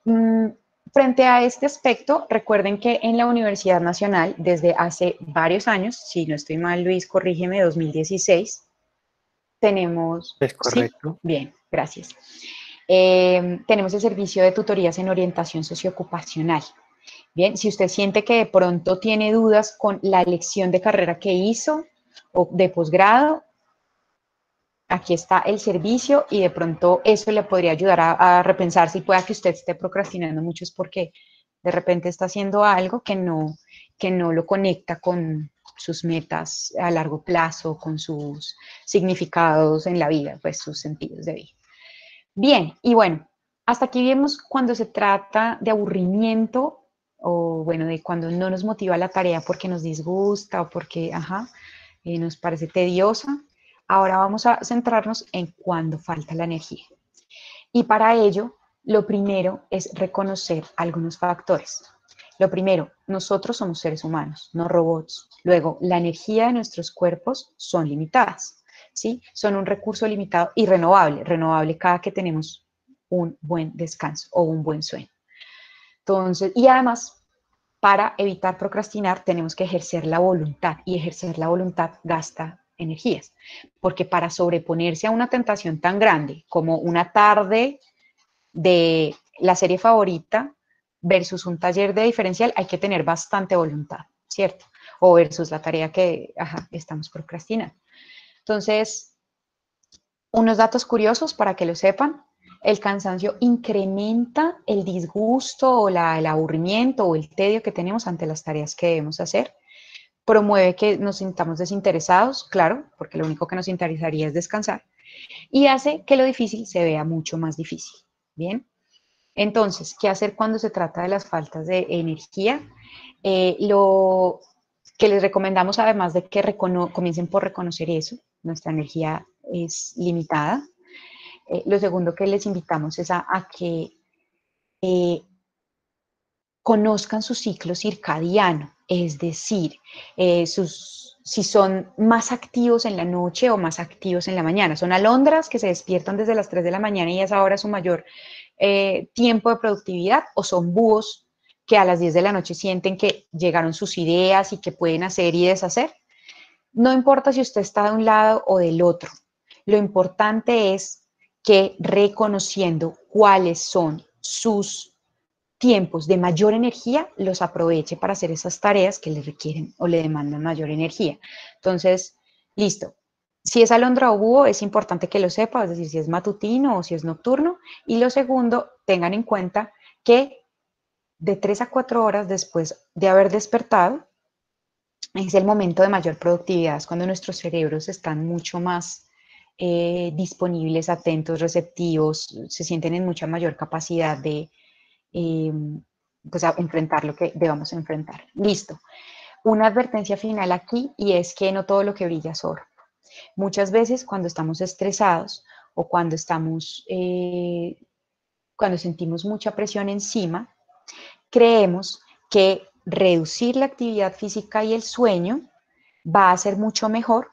Speaker 3: Mm, Frente a este aspecto, recuerden que en la Universidad Nacional, desde hace varios años, si no estoy mal, Luis, corrígeme, 2016, tenemos...
Speaker 2: Es correcto.
Speaker 3: Bien, gracias. Eh, tenemos el servicio de tutorías en orientación socioocupacional. Bien, si usted siente que de pronto tiene dudas con la elección de carrera que hizo o de posgrado, aquí está el servicio y de pronto eso le podría ayudar a, repensar si pueda que usted esté procrastinando mucho es porque de repente está haciendo algo que no, que no lo conecta con sus metas a largo plazo, con sus significados en la vida, pues sus sentidos de vida. Bien, y bueno, hasta aquí vemos cuando se trata de aburrimiento o bueno, de cuando no nos motiva la tarea porque nos disgusta o porque, ajá, eh, nos parece tediosa. Ahora vamos a centrarnos en cuando falta la energía. Y para ello, lo primero es reconocer algunos factores. Lo primero, nosotros somos seres humanos, no robots. Luego, la energía de nuestros cuerpos son limitadas, ¿sí? Son un recurso limitado y renovable, renovable cada que tenemos un buen descanso o un buen sueño. Entonces, y además, para evitar procrastinar, tenemos que ejercer la voluntad y ejercer la voluntad gasta energías, porque para sobreponerse a una tentación tan grande como una tarde de la serie favorita versus un taller de diferencial, hay que tener bastante voluntad, ¿cierto? O versus la tarea que estamos procrastinando. Entonces, unos datos curiosos para que lo sepan. el cansancio incrementa el disgusto o el aburrimiento o el tedio que tenemos ante las tareas que debemos hacer. Promueve que nos sintamos desinteresados, claro, porque lo único que nos interesaría es descansar. Y hace que lo difícil se vea mucho más difícil. Bien. Entonces, ¿qué hacer cuando se trata de las faltas de energía? Eh, lo que les recomendamos, además de que comiencen por reconocer eso, nuestra energía es limitada, eh, lo segundo que les invitamos es a, que eh, conozcan su ciclo circadiano, es decir, eh, sus, si son más activos en la noche o más activos en la mañana. Son alondras que se despiertan desde las 3 de la mañana y es ahora su mayor tiempo de productividad, o son búhos que a las 10 de la noche sienten que llegaron sus ideas y que pueden hacer y deshacer. No importa si usted está de un lado o del otro, lo importante es que reconociendo cuáles son sus tiempos de mayor energía, los aproveche para hacer esas tareas que le requieren o le demandan mayor energía. Entonces, listo. Si es alondra o búho, es importante que lo sepa, es decir, si es matutino o si es nocturno. Y lo segundo, tengan en cuenta que de tres a cuatro horas después de haber despertado, es el momento de mayor productividad, es cuando nuestros cerebros están mucho más eh, disponibles, atentos, receptivos, se sienten en mucha mayor capacidad de pues, enfrentar lo que debamos enfrentar. Listo. Una advertencia final aquí y es que no todo lo que brilla es oro. Muchas veces cuando estamos estresados o cuando estamos, eh, cuando sentimos mucha presión encima, creemos que reducir la actividad física y el sueño va a ser mucho mejor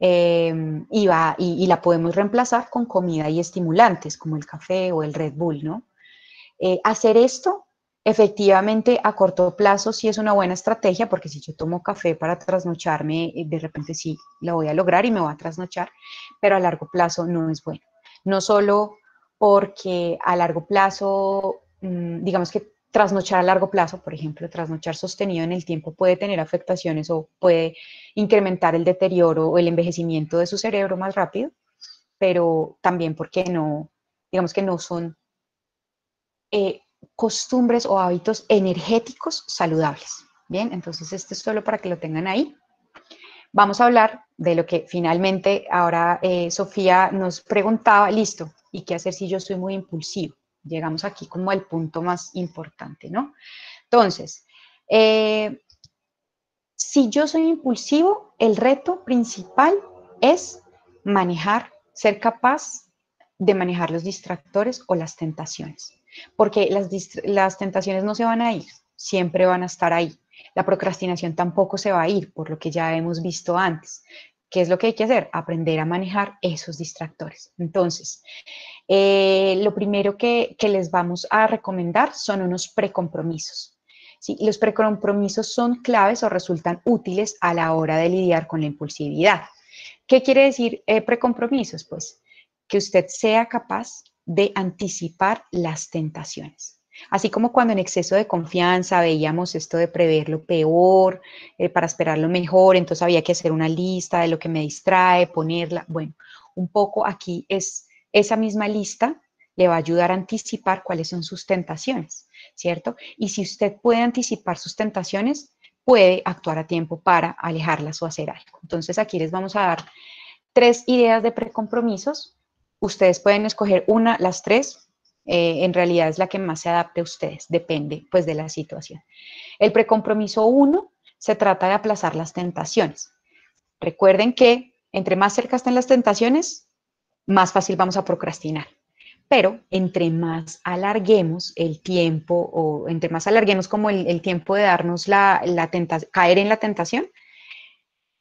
Speaker 3: Em, y, la podemos reemplazar con comida y estimulantes como el café o el Red Bull, ¿no? Eh, hacer esto efectivamente a corto plazo sí es una buena estrategia porque si yo tomo café para trasnocharme, eh, de repente sí la voy a lograr y me voy a trasnochar, pero a largo plazo no es bueno. No solo porque a largo plazo, mm, digamos que trasnochar a largo plazo, por ejemplo, trasnochar sostenido en el tiempo puede tener afectaciones o puede incrementar el deterioro o el envejecimiento de su cerebro más rápido, pero también porque no, digamos que no son eh, costumbres o hábitos energéticos saludables. Bien, entonces esto es solo para que lo tengan ahí. Vamos a hablar de lo que finalmente ahora eh, Sofía nos preguntaba, listo, ¿y qué hacer si yo soy muy impulsivo? llegamos aquí como al punto más importante, ¿no? Entonces, eh, si yo soy impulsivo, el reto principal es manejar, ser capaz de manejar los distractores o las tentaciones, porque las, las tentaciones no se van a ir, siempre van a estar ahí. La procrastinación tampoco se va a ir, por lo que ya hemos visto antes. ¿Qué es lo que hay que hacer? Aprender a manejar esos distractores. Entonces, eh, lo primero que, les vamos a recomendar son unos precompromisos. ¿sí? Los precompromisos son claves o resultan útiles a la hora de lidiar con la impulsividad. ¿Qué quiere decir eh, precompromisos? Pues que usted sea capaz de anticipar las tentaciones. Así como cuando en exceso de confianza veíamos esto de prever lo peor eh, para esperar lo mejor, entonces había que hacer una lista de lo que me distrae, ponerla. Bueno, un poco aquí es esa misma lista le va a ayudar a anticipar cuáles son sus tentaciones, ¿cierto? Y si usted puede anticipar sus tentaciones, puede actuar a tiempo para alejarlas o hacer algo. Entonces aquí les vamos a dar tres ideas de precompromisos. Ustedes pueden escoger una, las tres, eh, en realidad es la que más se adapte a ustedes, depende pues de la situación. El precompromiso 1 se trata de aplazar las tentaciones. Recuerden que entre más cerca estén las tentaciones, más fácil vamos a procrastinar. Pero entre más alarguemos el tiempo o entre más alarguemos como el, tiempo de darnos la, la caer en la tentación,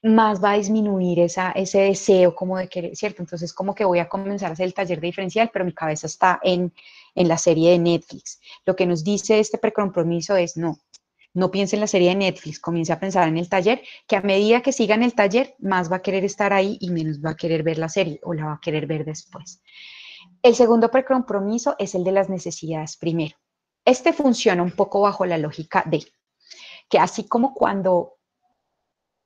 Speaker 3: más va a disminuir esa, ese deseo como de querer, ¿cierto? Entonces como que voy a comenzar a hacer el taller de diferencial, pero mi cabeza está en, en la serie de Netflix. Lo que nos dice este precompromiso es no, no piense en la serie de Netflix, comience a pensar en el taller, que a medida que siga en el taller, más va a querer estar ahí y menos va a querer ver la serie o la va a querer ver después. El segundo precompromiso es el de las necesidades primero. Este funciona un poco bajo la lógica de que así como cuando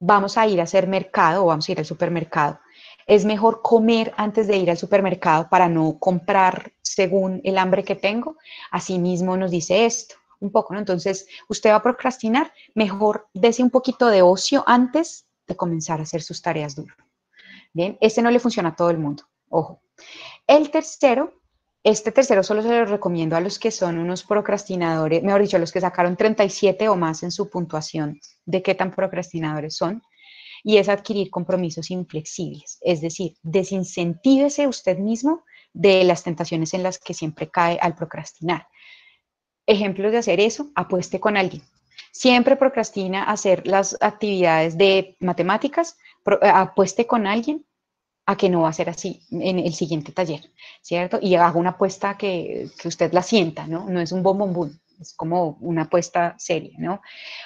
Speaker 3: vamos a ir a hacer mercado o vamos a ir al supermercado Es mejor comer antes de ir al supermercado para no comprar según el hambre que tengo. Asimismo nos dice esto, un poco, ¿no? Entonces, usted va a procrastinar, mejor dése un poquito de ocio antes de comenzar a hacer sus tareas duras. Bien, este no le funciona a todo el mundo, ojo. El tercero este tercero solo se lo recomiendo a los que son unos procrastinadores, mejor dicho, a los que sacaron 37 o más en su puntuación de qué tan procrastinadores son, y es adquirir compromisos inflexibles. Es decir, desincentívese usted mismo de las tentaciones en las que siempre cae al procrastinar. Ejemplos de hacer eso, apueste con alguien. Siempre procrastina hacer las actividades de matemáticas, apueste con alguien a que no va a ser así en el siguiente taller, ¿cierto? Y haga una apuesta que, usted la sienta, ¿no? No es un bombón, es como una apuesta seria, ¿no?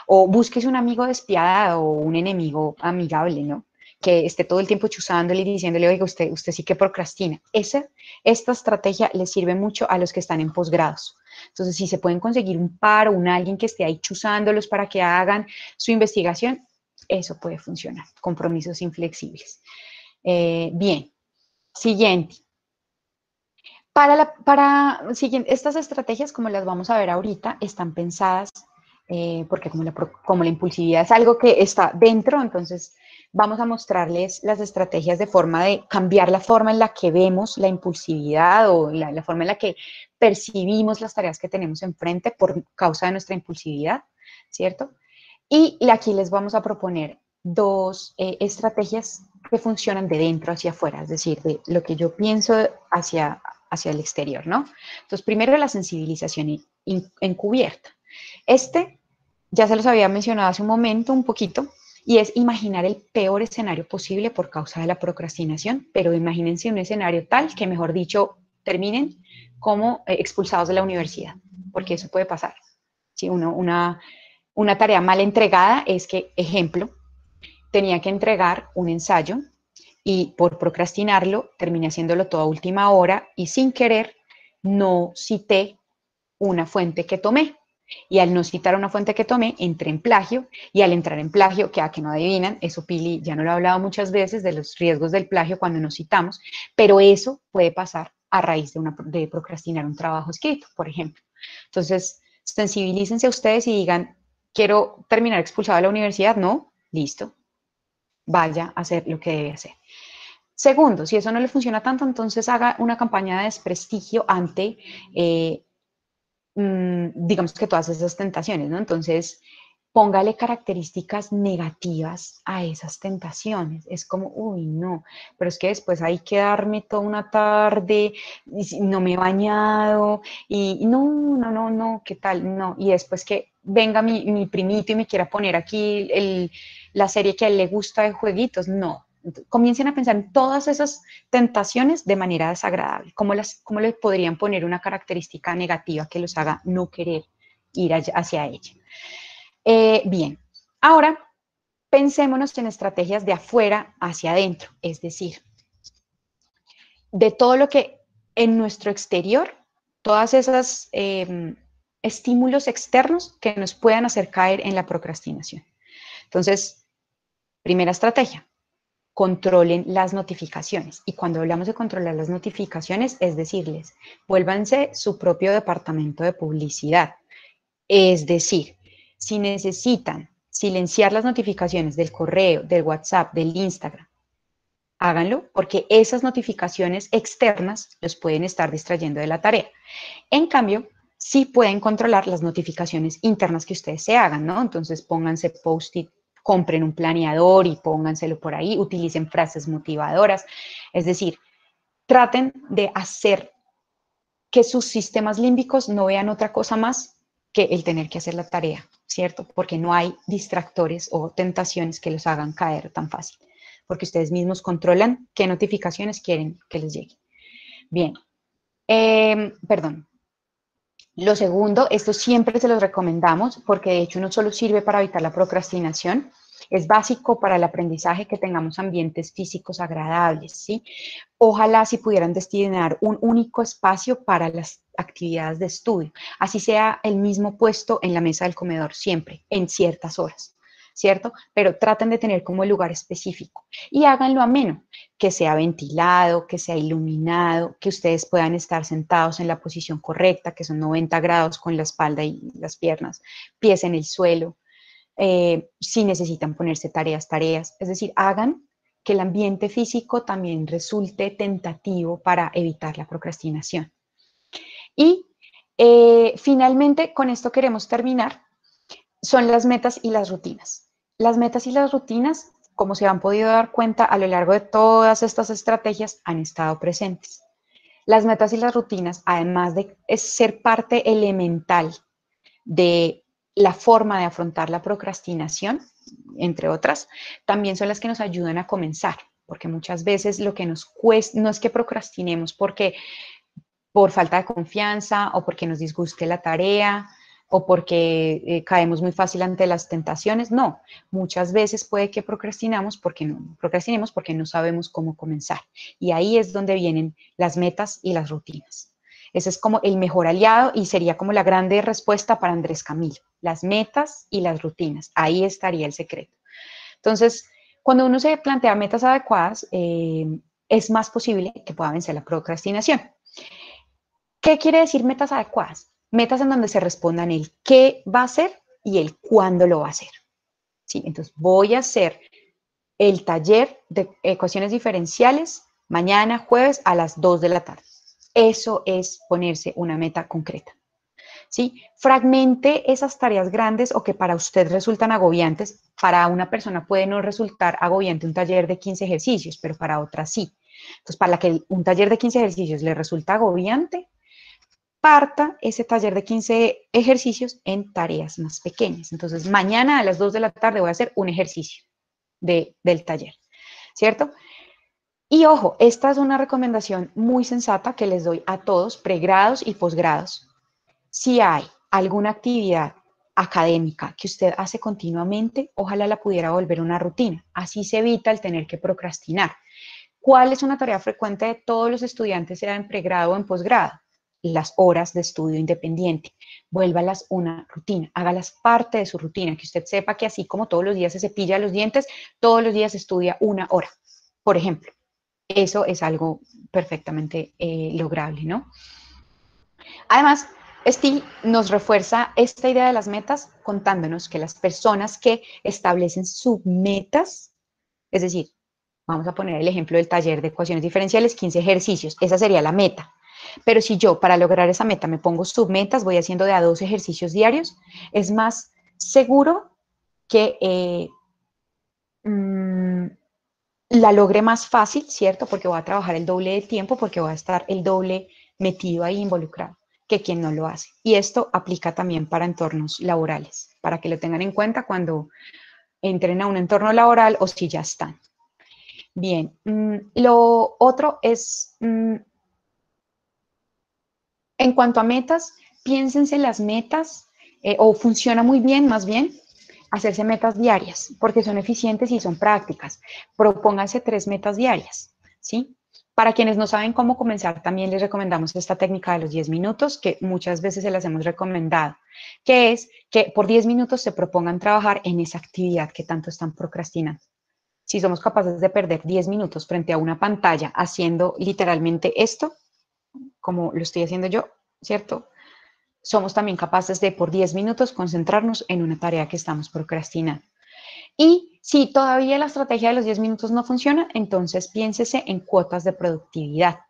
Speaker 3: O búsquese un amigo despiadado o un enemigo amigable, ¿no? Que esté todo el tiempo chuzándole y diciéndole, oiga, usted, usted sí que procrastina. Esa, esta estrategia le sirve mucho a los que están en posgrados. Entonces, si se pueden conseguir un par o un alguien que esté ahí chuzándolos para que hagan su investigación, eso puede funcionar. Compromisos inflexibles. Eh, bien, siguiente. Para, estas estrategias, como las vamos a ver ahorita, están pensadas, eh, porque como la, impulsividad es algo que está dentro, entonces vamos a mostrarles las estrategias de forma de cambiar la forma en la que vemos la impulsividad o la forma en la que percibimos las tareas que tenemos enfrente por causa de nuestra impulsividad, ¿cierto? Y aquí les vamos a proponer dos eh, estrategias que funcionan de dentro hacia afuera, es decir, de lo que yo pienso hacia, hacia el exterior, ¿no? Entonces, primero la sensibilización encubierta. Este, ya se los había mencionado hace un momento un poquito, y es imaginar el peor escenario posible por causa de la procrastinación, pero imagínense un escenario tal que, mejor dicho, terminen como eh, expulsados de la universidad, porque eso puede pasar. Si uno, una, una tarea mal entregada es que, ejemplo, tenía que entregar un ensayo y por procrastinarlo terminé haciéndolo toda última hora y sin querer no cité una fuente que tomé. Y al no citar una fuente que tomé, entré en plagio y al entrar en plagio, que a que no adivinan, eso Pili ya no lo he hablado muchas veces de los riesgos del plagio cuando nos citamos, pero eso puede pasar a raíz de, una, de procrastinar un trabajo escrito, por ejemplo. Entonces, sensibilícense a ustedes y digan, quiero terminar expulsado de la universidad, no, listo, vaya a hacer lo que debe hacer. Segundo, si eso no le funciona tanto, entonces haga una campaña de desprestigio ante, eh, mm, digamos que todas esas tentaciones, ¿no? Entonces, póngale características negativas a esas tentaciones. Es como, uy, no, pero es que después hay que darme toda una tarde, no me he bañado, y no, no, no, no, ¿qué tal? No, y después que venga mi, mi primito y me quiera poner aquí la serie que a él le gusta de jueguitos, no. Comiencen a pensar en todas esas tentaciones de manera desagradable. ¿Cómo, las, cómo les podrían poner una característica negativa que los haga no querer ir hacia ella? Eh, bien, ahora pensémonos en estrategias de afuera hacia adentro, es decir, de todo lo que en nuestro exterior, todas esas em, estímulos externos que nos puedan hacer caer en la procrastinación. Entonces, Primera estrategia, controlen las notificaciones. Y cuando hablamos de controlar las notificaciones, es decirles, vuélvanse su propio departamento de publicidad. Es decir, si necesitan silenciar las notificaciones del correo, del WhatsApp, del Instagram, háganlo porque esas notificaciones externas los pueden estar distrayendo de la tarea. En cambio, sí pueden controlar las notificaciones internas que ustedes se hagan, ¿no? Entonces pónganse post-it compren un planeador y pónganselo por ahí, utilicen frases motivadoras, es decir, traten de hacer que sus sistemas límbicos no vean otra cosa más que el tener que hacer la tarea, ¿cierto? Porque no hay distractores o tentaciones que los hagan caer tan fácil, porque ustedes mismos controlan qué notificaciones quieren que les llegue. Bien, em, perdón, lo segundo, esto siempre se los recomendamos porque de hecho no solo sirve para evitar la procrastinación, es básico para el aprendizaje que tengamos ambientes físicos agradables, ¿sí? Ojalá si pudieran destinar un único espacio para las actividades de estudio, así sea el mismo puesto en la mesa del comedor siempre, en ciertas horas. ¿cierto? Pero traten de tener como lugar específico y háganlo ameno, que sea ventilado, que sea iluminado, que ustedes puedan estar sentados en la posición correcta, que son 90 grados con la espalda y las piernas, pies en el suelo, eh, si necesitan ponerse tareas, tareas, es decir, hagan que el ambiente físico también resulte tentativo para evitar la procrastinación. Y eh, finalmente, con esto queremos terminar, son las metas y las rutinas. Las metas y las rutinas, como se han podido dar cuenta a lo largo de todas estas estrategias, han estado presentes. Las metas y las rutinas, además de ser parte elemental de la forma de afrontar la procrastinación, entre otras, también son las que nos ayudan a comenzar, porque muchas veces lo que nos cuesta, no es que procrastinemos porque por falta de confianza o porque nos disguste la tarea o porque eh, caemos muy fácil ante las tentaciones, no, muchas veces puede que procrastinamos porque no, procrastinemos porque no sabemos cómo comenzar. Y ahí es donde vienen las metas y las rutinas. Ese es como el mejor aliado y sería como la grande respuesta para Andrés Camilo, las metas y las rutinas. Ahí estaría el secreto. Entonces, cuando uno se plantea metas adecuadas, eh, es más posible que pueda vencer la procrastinación. ¿Qué quiere decir metas adecuadas? Metas en donde se respondan el qué va a hacer y el cuándo lo va a hacer. ¿Sí? Entonces, voy a hacer el taller de ecuaciones diferenciales mañana jueves a las 2 de la tarde. Eso es ponerse una meta concreta. ¿Sí? Fragmente esas tareas grandes o que para usted resultan agobiantes. Para una persona puede no resultar agobiante un taller de 15 ejercicios, pero para otra sí. Entonces, para la que un taller de 15 ejercicios le resulta agobiante, parta ese taller de 15 ejercicios en tareas más pequeñas. Entonces, mañana a las 2 de la tarde voy a hacer un ejercicio de, del taller, ¿cierto? Y ojo, esta es una recomendación muy sensata que les doy a todos, pregrados y posgrados. Si hay alguna actividad académica que usted hace continuamente, ojalá la pudiera volver una rutina. Así se evita el tener que procrastinar. ¿Cuál es una tarea frecuente de todos los estudiantes, sea en pregrado o en posgrado? Las horas de estudio independiente. Vuélvalas una rutina, hágalas parte de su rutina, que usted sepa que así como todos los días se cepilla los dientes, todos los días estudia una hora, por ejemplo. Eso es algo perfectamente eh, lograble, ¿no? Además, Steve nos refuerza esta idea de las metas contándonos que las personas que establecen submetas, es decir, vamos a poner el ejemplo del taller de ecuaciones diferenciales, 15 ejercicios, esa sería la meta. Pero si yo para lograr esa meta me pongo submetas, voy haciendo de a dos ejercicios diarios, es más seguro que eh, mm, la logre más fácil, ¿cierto? Porque voy a trabajar el doble de tiempo, porque voy a estar el doble metido ahí involucrado que quien no lo hace. Y esto aplica también para entornos laborales, para que lo tengan en cuenta cuando entren a un entorno laboral o si ya están. Bien, mm, lo otro es, mm, en cuanto a metas, piénsense las metas, eh, o funciona muy bien más bien, hacerse metas diarias, porque son eficientes y son prácticas. Propónganse tres metas diarias, ¿sí? Para quienes no saben cómo comenzar, también les recomendamos esta técnica de los 10 minutos, que muchas veces se las hemos recomendado, que es que por 10 minutos se propongan trabajar en esa actividad que tanto están procrastinando. Si somos capaces de perder 10 minutos frente a una pantalla haciendo literalmente esto, como lo estoy haciendo yo, ¿cierto? Somos también capaces de por 10 minutos concentrarnos en una tarea que estamos procrastinando. Y si todavía la estrategia de los 10 minutos no funciona, entonces piénsese en cuotas de productividad.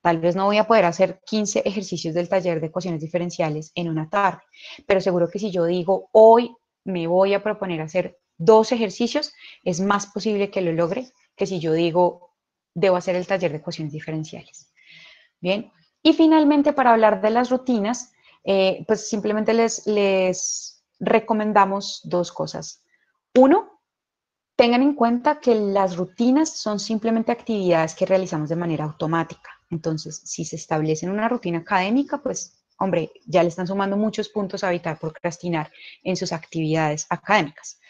Speaker 3: Tal vez no voy a poder hacer 15 ejercicios del taller de ecuaciones diferenciales en una tarde, pero seguro que si yo digo hoy me voy a proponer hacer dos ejercicios, es más posible que lo logre que si yo digo debo hacer el taller de ecuaciones diferenciales. Bien, y finalmente para hablar de las rutinas, eh, pues simplemente les, les recomendamos dos cosas. Uno, tengan en cuenta que las rutinas son simplemente actividades que realizamos de manera automática. Entonces, si se establecen una rutina académica, pues, hombre, ya le están sumando muchos puntos a evitar procrastinar en sus actividades académicas.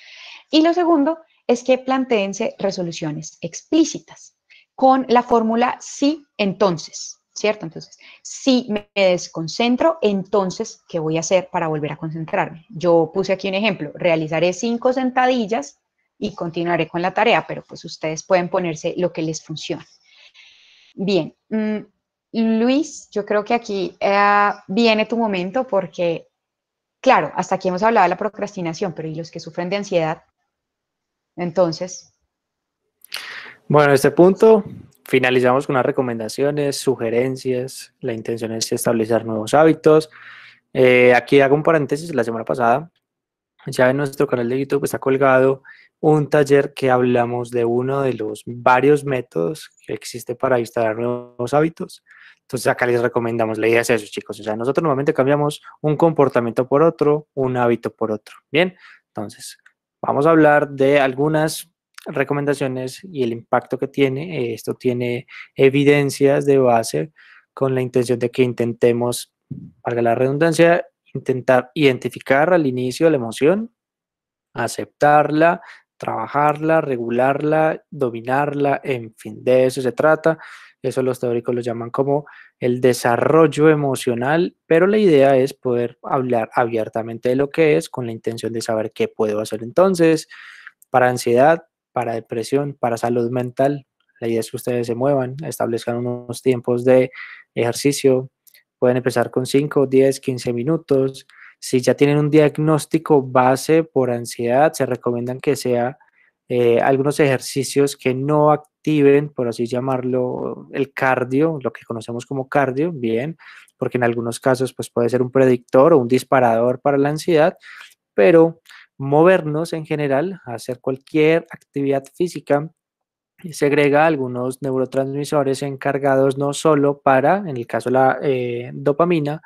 Speaker 3: Y lo segundo es que planteense resoluciones explícitas con la fórmula sí, entonces. ¿Cierto? Entonces, si me desconcentro, entonces, ¿qué voy a hacer para volver a concentrarme? Yo puse aquí un ejemplo, realizaré cinco sentadillas y continuaré con la tarea, pero pues ustedes pueden ponerse lo que les funcione. Bien, mm, Luis, yo creo que aquí eh, viene tu momento porque, claro, hasta aquí hemos hablado de la procrastinación, pero ¿y los que sufren de ansiedad? Entonces.
Speaker 2: Bueno, en este punto finalizamos con unas recomendaciones, sugerencias. La intención es establecer nuevos hábitos. Eh, aquí hago un paréntesis. La semana pasada, ya en nuestro canal de YouTube está colgado un taller que hablamos de uno de los varios métodos que existe para instalar nuevos hábitos. Entonces acá les recomendamos, la idea es eso, chicos. O sea, nosotros normalmente cambiamos un comportamiento por otro, un hábito por otro. Bien, entonces vamos a hablar de algunas recomendaciones y el impacto que tiene. Esto tiene evidencias de base con la intención de que intentemos, valga la redundancia, intentar identificar al inicio la emoción, aceptarla, trabajarla, regularla, dominarla, en fin, de eso se trata. Eso los teóricos lo llaman como el desarrollo emocional, pero la idea es poder hablar abiertamente de lo que es con la intención de saber qué puedo hacer entonces para ansiedad, para depresión, para salud mental. La idea es que ustedes se muevan, establezcan unos tiempos de ejercicio. Pueden empezar con 5, 10, 15 minutos. Si ya tienen un diagnóstico base por ansiedad, se recomiendan que sea eh, algunos ejercicios que no activen, por así llamarlo, el cardio, lo que conocemos como cardio, bien, porque en algunos casos pues, puede ser un predictor o un disparador para la ansiedad, pero movernos en general, hacer cualquier actividad física, segrega algunos neurotransmisores encargados no solo para, en el caso de la eh, dopamina,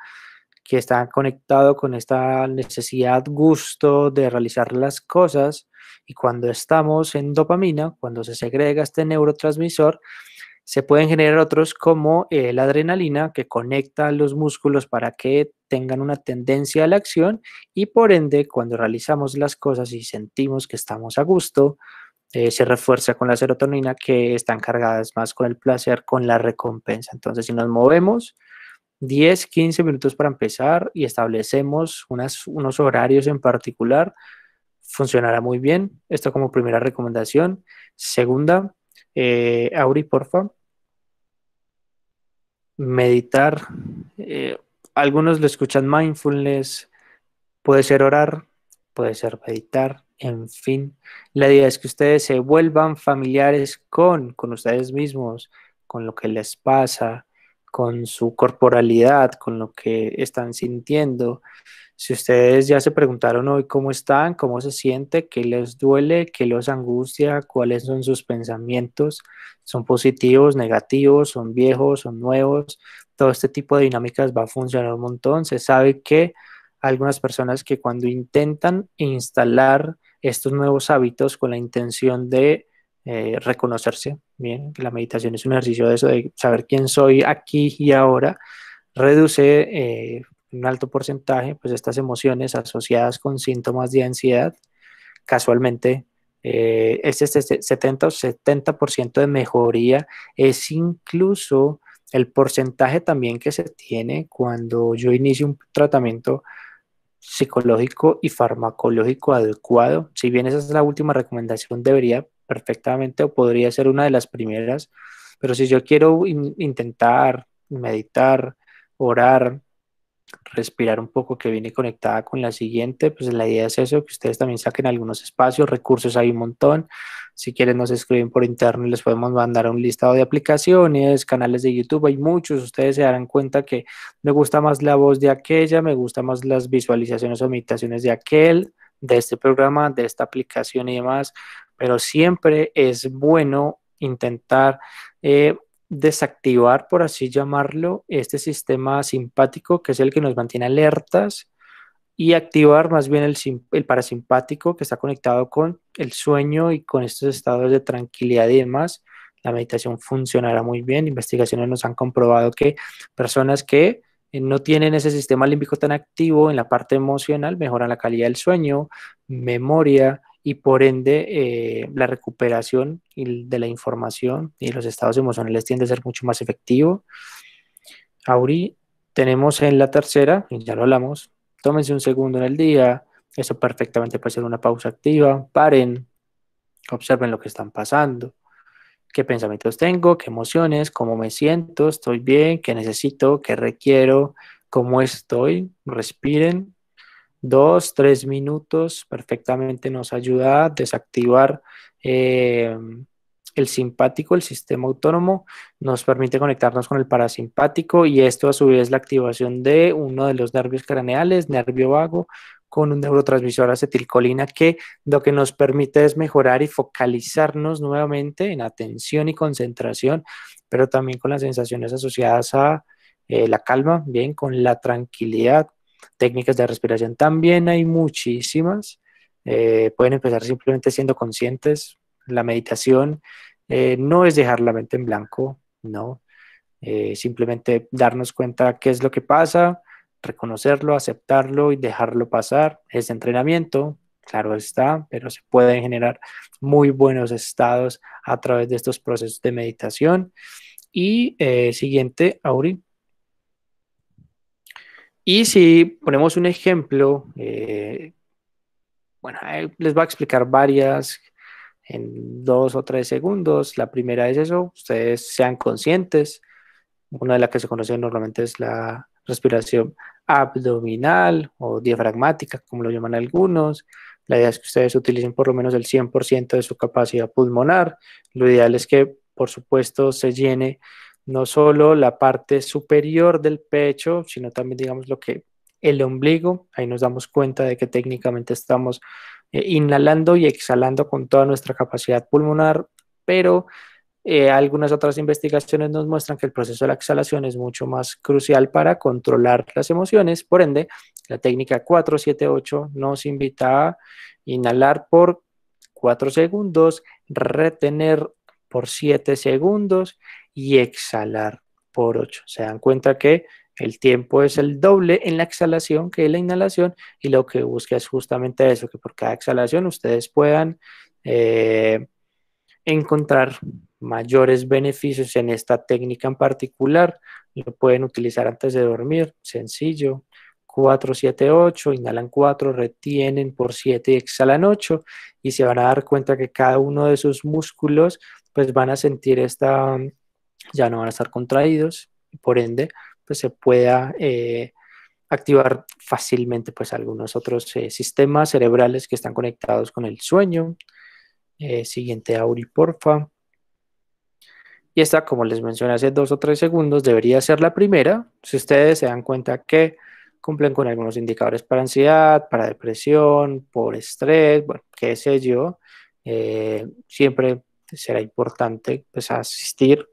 Speaker 2: que está conectado con esta necesidad, gusto de realizar las cosas, y cuando estamos en dopamina, cuando se segrega este neurotransmisor, se pueden generar otros como eh, la adrenalina que conecta los músculos para que tengan una tendencia a la acción y por ende cuando realizamos las cosas y sentimos que estamos a gusto, eh, se refuerza con la serotonina que están cargadas más con el placer, con la recompensa. Entonces si nos movemos 10, 15 minutos para empezar y establecemos unos horarios en particular, funcionará muy bien. Esto como primera recomendación. Segunda, eh, Auri, porfa meditar. Eh, algunos lo escuchan mindfulness, puede ser orar, puede ser meditar, en fin. La idea es que ustedes se vuelvan familiares con, con ustedes mismos, con lo que les pasa, con su corporalidad, con lo que están sintiendo. Si ustedes ya se preguntaron hoy cómo están, cómo se siente, qué les duele, qué los angustia, cuáles son sus pensamientos, son positivos, negativos, son viejos, son nuevos, todo este tipo de dinámicas va a funcionar un montón. Se sabe que algunas personas que cuando intentan instalar estos nuevos hábitos con la intención de eh, reconocerse, bien, que la meditación es un ejercicio de eso, de saber quién soy aquí y ahora, reduce eh, un alto porcentaje, pues estas emociones asociadas con síntomas de ansiedad, casualmente, eh, este 70 o 70% de mejoría. Es incluso el porcentaje también que se tiene cuando yo inicio un tratamiento psicológico y farmacológico adecuado. Si bien esa es la última recomendación, debería perfectamente o podría ser una de las primeras, pero si yo quiero intentar meditar, orar, respirar un poco que viene conectada con la siguiente, pues la idea es eso, que ustedes también saquen algunos espacios, recursos hay un montón. Si quieren nos escriben por interno y les podemos mandar un listado de aplicaciones, canales de YouTube, hay muchos, ustedes se darán cuenta que me gusta más la voz de aquella, me gusta más las visualizaciones o meditaciones de aquel, de este programa, de esta aplicación y demás, pero siempre es bueno intentar eh, desactivar, por así llamarlo, este sistema simpático, que es el que nos mantiene alertas, y activar más bien el, el, parasimpático, que está conectado con el sueño y con estos estados de tranquilidad y demás. La meditación funcionará muy bien. Investigaciones nos han comprobado que personas que no tienen ese sistema límbico tan activo en la parte emocional mejoran la calidad del sueño, memoria, y por ende eh, la recuperación de la información y los estados emocionales tiende a ser mucho más efectivo. Auri, tenemos en la tercera, y ya lo hablamos, tómense un segundo en el día, eso perfectamente puede ser una pausa activa, paren, observen lo que están pasando, qué pensamientos tengo, qué emociones, cómo me siento, estoy bien, qué necesito, qué requiero, cómo estoy, respiren. Dos, tres minutos perfectamente nos ayuda a desactivar eh, el simpático, el sistema autónomo, nos permite conectarnos con el parasimpático y esto a su vez la activación de uno de los nervios craneales, nervio vago, con un neurotransmisor acetilcolina que lo que nos permite es mejorar y focalizarnos nuevamente en atención y concentración, pero también con las sensaciones asociadas a eh, la calma, bien, con la tranquilidad. Técnicas de respiración también hay muchísimas. Eh, pueden empezar simplemente siendo conscientes. La meditación eh, no es dejar la mente en blanco, no. simplemente darnos cuenta qué es lo que pasa, reconocerlo, aceptarlo y dejarlo pasar. Es entrenamiento, claro está, pero se pueden generar muy buenos estados a través de estos procesos de meditación. Y siguiente, Auri. Y si ponemos un ejemplo, eh, bueno, les voy a explicar varias en dos o tres segundos. La primera es eso, ustedes sean conscientes. Una de las que se conoce normalmente es la respiración abdominal o diafragmática, como lo llaman algunos. La idea es que ustedes utilicen por lo menos el 100% de su capacidad pulmonar. Lo ideal es que, por supuesto, se llene no solo la parte superior del pecho, sino también, digamos, lo que el ombligo. Ahí nos damos cuenta de que técnicamente estamos eh, inhalando y exhalando con toda nuestra capacidad pulmonar, pero eh, algunas otras investigaciones nos muestran que el proceso de la exhalación es mucho más crucial para controlar las emociones. Por ende, la técnica 478 nos invita a inhalar por 4 segundos, retener por 7 segundos y exhalar por 8. Se dan cuenta que el tiempo es el doble en la exhalación que en la inhalación y lo que busca es justamente eso, que por cada exhalación ustedes puedan eh, encontrar mayores beneficios en esta técnica en particular. Lo pueden utilizar antes de dormir, sencillo. 4, 7, 8, inhalan 4, retienen por 7 y exhalan 8 y se van a dar cuenta que cada uno de sus músculos pues van a sentir esta ya no van a estar contraídos por ende pues se pueda eh, activar fácilmente pues algunos otros eh, sistemas cerebrales que están conectados con el sueño. Eh, siguiente Auri, porfa. Y esta, como les mencioné hace dos o tres segundos, debería ser la primera. Si ustedes se dan cuenta que cumplen con algunos indicadores para ansiedad, para depresión, por estrés, bueno, qué sé yo, siempre será importante pues, asistir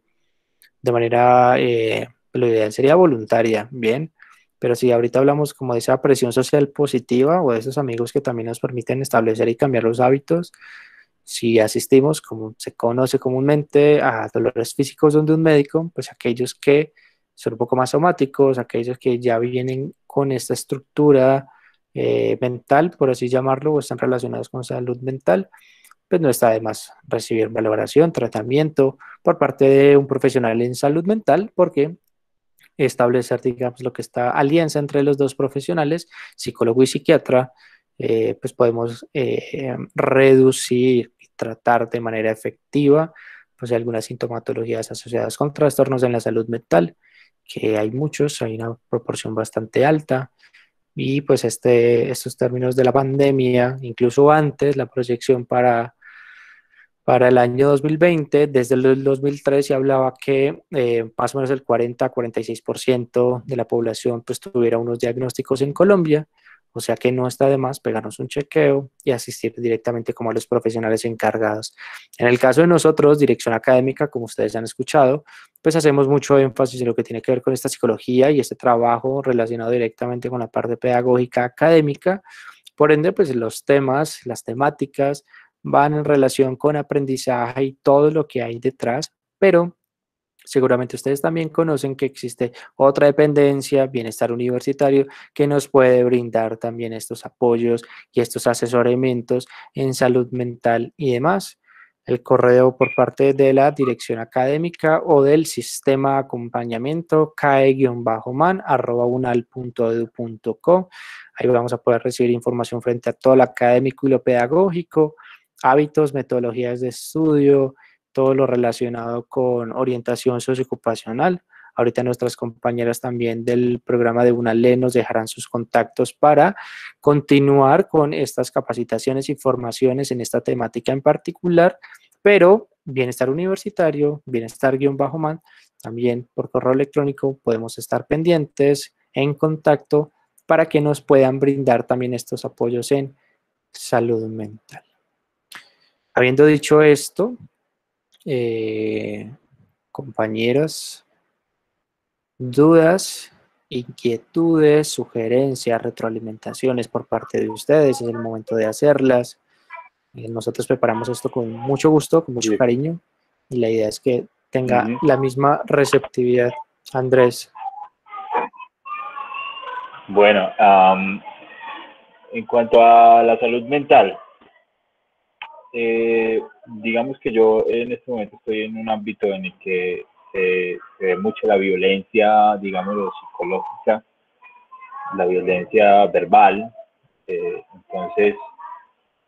Speaker 2: de manera, eh, lo ideal sería voluntaria, bien, pero si ahorita hablamos como de esa presión social positiva o de esos amigos que también nos permiten establecer y cambiar los hábitos, si asistimos, como se conoce comúnmente, a dolores físicos donde un médico, pues aquellos que son un poco más somáticos, aquellos que ya vienen con esta estructura eh, mental, por así llamarlo, o están relacionados con salud mental, pues no está de más recibir valoración, tratamiento por parte de un profesional en salud mental, porque establecer, digamos, lo que está alianza entre los dos profesionales, psicólogo y psiquiatra, eh, pues podemos eh, reducir tratar de manera efectiva pues algunas sintomatologías asociadas con trastornos en la salud mental, que hay muchos, hay una proporción bastante alta, y pues este, estos términos de la pandemia, incluso antes, la proyección para, para el año 2020, desde el 2003 se hablaba que eh, más o menos el 40-46% de la población pues tuviera unos diagnósticos en Colombia o sea que no está de más pegarnos un chequeo y asistir directamente como a los profesionales encargados. En el caso de nosotros, dirección académica, como ustedes han escuchado, pues hacemos mucho énfasis en lo que tiene que ver con esta psicología y este trabajo relacionado directamente con la parte pedagógica académica. Por ende, pues los temas, las temáticas van en relación con aprendizaje y todo lo que hay detrás, pero Seguramente ustedes también conocen que existe otra dependencia, bienestar universitario, que nos puede brindar también estos apoyos y estos asesoramientos en salud mental y demás. el correo por parte de la dirección académica o del sistema de acompañamiento cae-man Ahí vamos a poder recibir información frente a todo lo académico y lo pedagógico, hábitos, metodologías de estudio, todo lo relacionado con orientación socioocupacional. Ahorita nuestras compañeras también del programa de UNALE nos dejarán sus contactos para continuar con estas capacitaciones y formaciones en esta temática en particular, pero bienestar universitario, bienestar guion bajo man, también por correo electrónico podemos estar pendientes, en contacto, para que nos puedan brindar también estos apoyos en salud mental. Habiendo dicho esto, eh, compañeros, dudas, inquietudes, sugerencias, retroalimentaciones por parte de ustedes, es el momento de hacerlas. Eh, nosotros preparamos esto con mucho gusto, con mucho cariño, y la idea es que tenga la misma receptividad. Andrés.
Speaker 4: Bueno, en cuanto a la salud mental, eh, digamos que yo en este momento estoy en un ámbito en el que se, ve mucho la violencia, digamos, psicológica, la violencia verbal. Eh, entonces,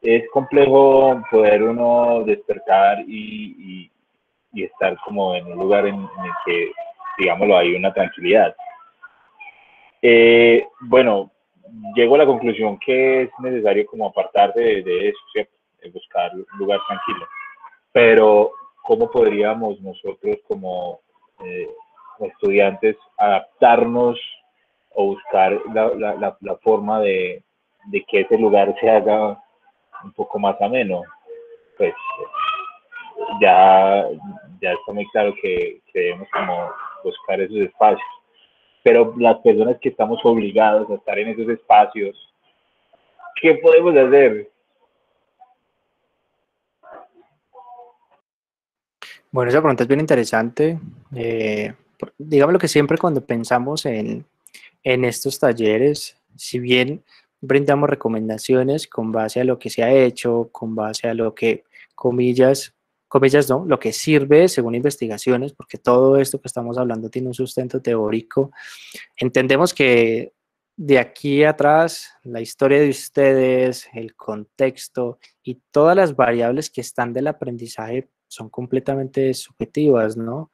Speaker 4: es complejo poder uno despertar y, estar como en un lugar en, el que, digámoslo, hay una tranquilidad. Eh, bueno, llego a la conclusión que es necesario como apartar de, de eso, ¿cierto? Buscar un lugar tranquilo. Pero, ¿cómo podríamos nosotros como eh, estudiantes adaptarnos o buscar la, la, forma de, de, que ese lugar se haga un poco más ameno? Pues ya, ya está muy claro que, debemos como buscar esos espacios. Pero las personas que estamos obligados a estar en esos espacios, ¿qué podemos hacer?
Speaker 2: Bueno, esa pregunta es bien interesante. Eh, digamos que siempre cuando pensamos en, estos talleres, si bien brindamos recomendaciones con base a lo que se ha hecho, con base a lo que, comillas, comillas no, lo que sirve según investigaciones, porque todo esto que estamos hablando tiene un sustento teórico, entendemos que de aquí atrás, la historia de ustedes, el contexto y todas las variables que están del aprendizaje son completamente subjetivas, ¿no?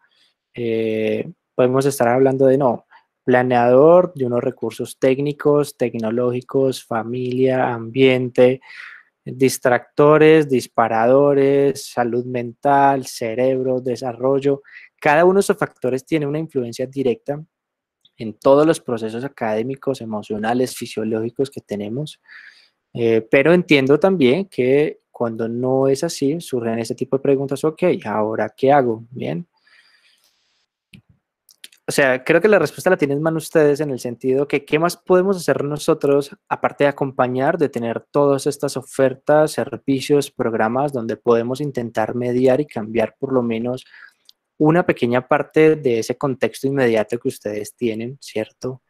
Speaker 2: Eh, podemos estar hablando de, no, planeador de unos recursos técnicos, tecnológicos, familia, ambiente, distractores, disparadores, salud mental, cerebro, desarrollo. Cada uno de esos factores tiene una influencia directa en todos los procesos académicos, emocionales, fisiológicos que tenemos. Eh, pero entiendo también que cuando no es así, surgen ese tipo de preguntas, ok, ahora qué hago, bien. O sea, creo que la respuesta la tienen más ustedes en el sentido que qué más podemos hacer nosotros, aparte de acompañar, de tener todas estas ofertas, servicios, programas donde podemos intentar mediar y cambiar por lo menos una pequeña parte de ese contexto inmediato que ustedes tienen, ¿cierto?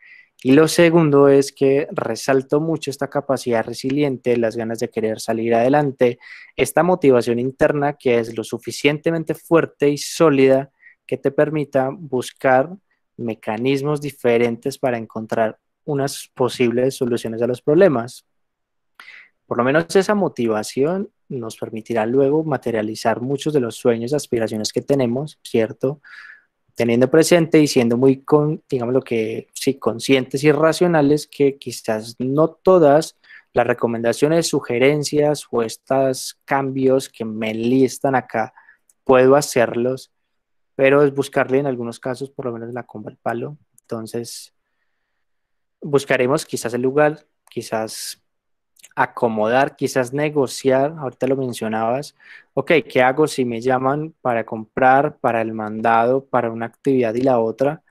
Speaker 2: Y lo segundo es que resalto mucho esta capacidad resiliente, las ganas de querer salir adelante, esta motivación interna que es lo suficientemente fuerte y sólida que te permita buscar mecanismos diferentes para encontrar unas posibles soluciones a los problemas. Por lo menos esa motivación nos permitirá luego materializar muchos de los sueños y aspiraciones que tenemos, ¿cierto? Teniendo presente y siendo muy, con, digamos lo que, sí, conscientes y racionales que quizás no todas las recomendaciones, sugerencias o estos cambios que me listan acá, puedo hacerlos, pero es buscarle en algunos casos por lo menos la comba al palo. Entonces, buscaremos quizás el lugar, quizás acomodar, quizás negociar, ahorita lo mencionabas, ok, ¿qué hago si me llaman para comprar, para el mandado, para una actividad y la otra?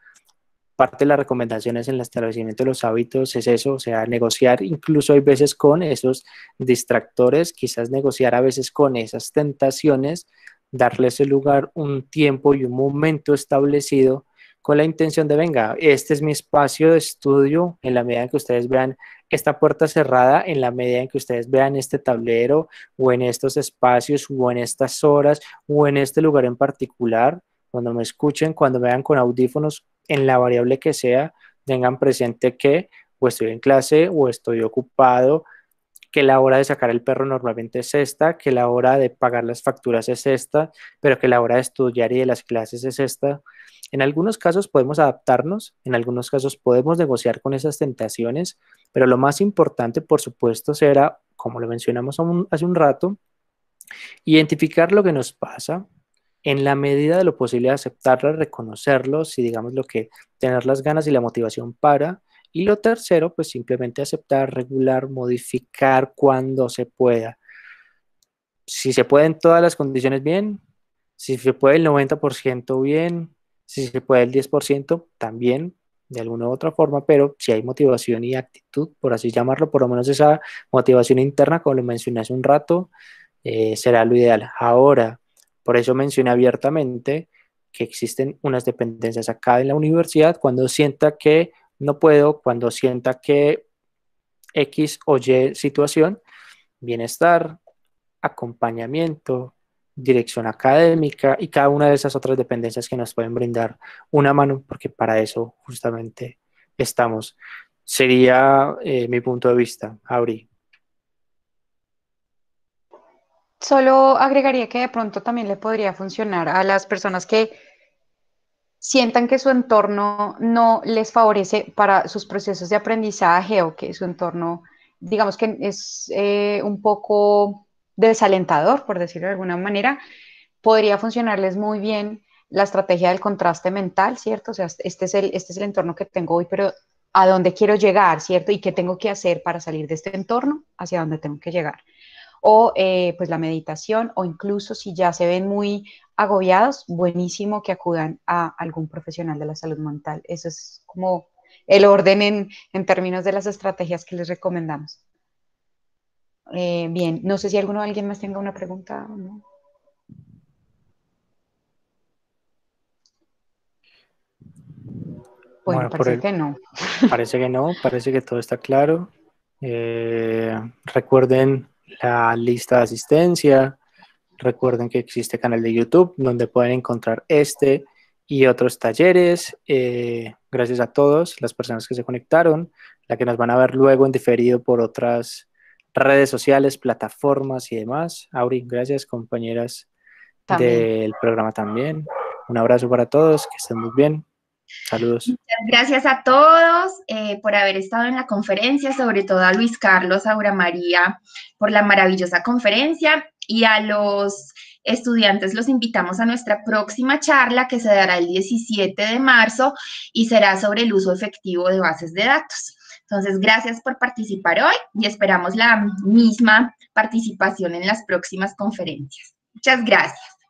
Speaker 2: Parte de las recomendaciones en el establecimiento de los hábitos es eso, o sea, negociar incluso hay veces con esos distractores, quizás negociar a veces con esas tentaciones, darles el lugar un tiempo y un momento establecido con la intención de, venga, este es mi espacio de estudio, en la medida en que ustedes vean esta puerta cerrada en la medida en que ustedes vean este tablero o en estos espacios o en estas horas o en este lugar en particular, cuando me escuchen, cuando me vean con audífonos, en la variable que sea, tengan presente que o estoy en clase o estoy ocupado, que la hora de sacar el perro normalmente es esta, que la hora de pagar las facturas es esta, pero que la hora de estudiar y de las clases es esta. En algunos casos podemos adaptarnos, en algunos casos podemos negociar con esas tentaciones, pero lo más importante, por supuesto, será, como lo mencionamos hace un rato, identificar lo que nos pasa, en la medida de lo posible aceptarlo, reconocerlo, si digamos lo que tener las ganas y la motivación para. Y lo tercero, pues simplemente aceptar, regular, modificar cuando se pueda. Si se pueden todas las condiciones, bien. Si se puede el 90%, bien. Si se puede el 10%, también, de alguna u otra forma, pero si hay motivación y actitud, por así llamarlo, por lo menos esa motivación interna, como lo mencioné hace un rato, eh, será lo ideal. Ahora, por eso mencioné abiertamente que existen unas dependencias acá en la universidad cuando sienta que no puedo, cuando sienta que X o Y situación, bienestar, acompañamiento, dirección académica y cada una de esas otras dependencias que nos pueden brindar una mano, porque para eso justamente estamos. Sería eh, mi punto de vista, Auri.
Speaker 3: Solo agregaría que de pronto también le podría funcionar a las personas que sientan que su entorno no les favorece para sus procesos de aprendizaje o que su entorno, digamos que es eh, un poco desalentador, por decirlo de alguna manera, podría funcionarles muy bien la estrategia del contraste mental, ¿cierto? O sea, este es el, este es el entorno que tengo hoy, pero ¿a dónde quiero llegar, ¿cierto? ¿Y qué tengo que hacer para salir de este entorno hacia dónde tengo que llegar? O eh, pues la meditación, o incluso si ya se ven muy agobiados, buenísimo que acudan a algún profesional de la salud mental. Eso es como el orden en, en términos de las estrategias que les recomendamos. Eh, bien, no sé si alguno alguien más tenga una pregunta no. Bueno, parece que no.
Speaker 2: Parece que no, parece que todo está claro. Eh, recuerden la lista de asistencia, recuerden que existe canal de YouTube donde pueden encontrar este y otros talleres. Eh, gracias a todos, las personas que se conectaron, la que nos van a ver luego en diferido por otras redes sociales, plataformas y demás. Auri, gracias, compañeras del programa también. Un abrazo para todos, que estén muy bien. Saludos.
Speaker 5: Muchas gracias a todos eh, por haber estado en la conferencia, sobre todo a Luis Carlos, Aura María, por la maravillosa conferencia y a los estudiantes los invitamos a nuestra próxima charla que se dará el 17 de marzo y será sobre el uso efectivo de bases de datos. Entonces, gracias por participar hoy y esperamos la misma participación en las próximas conferencias. Muchas gracias.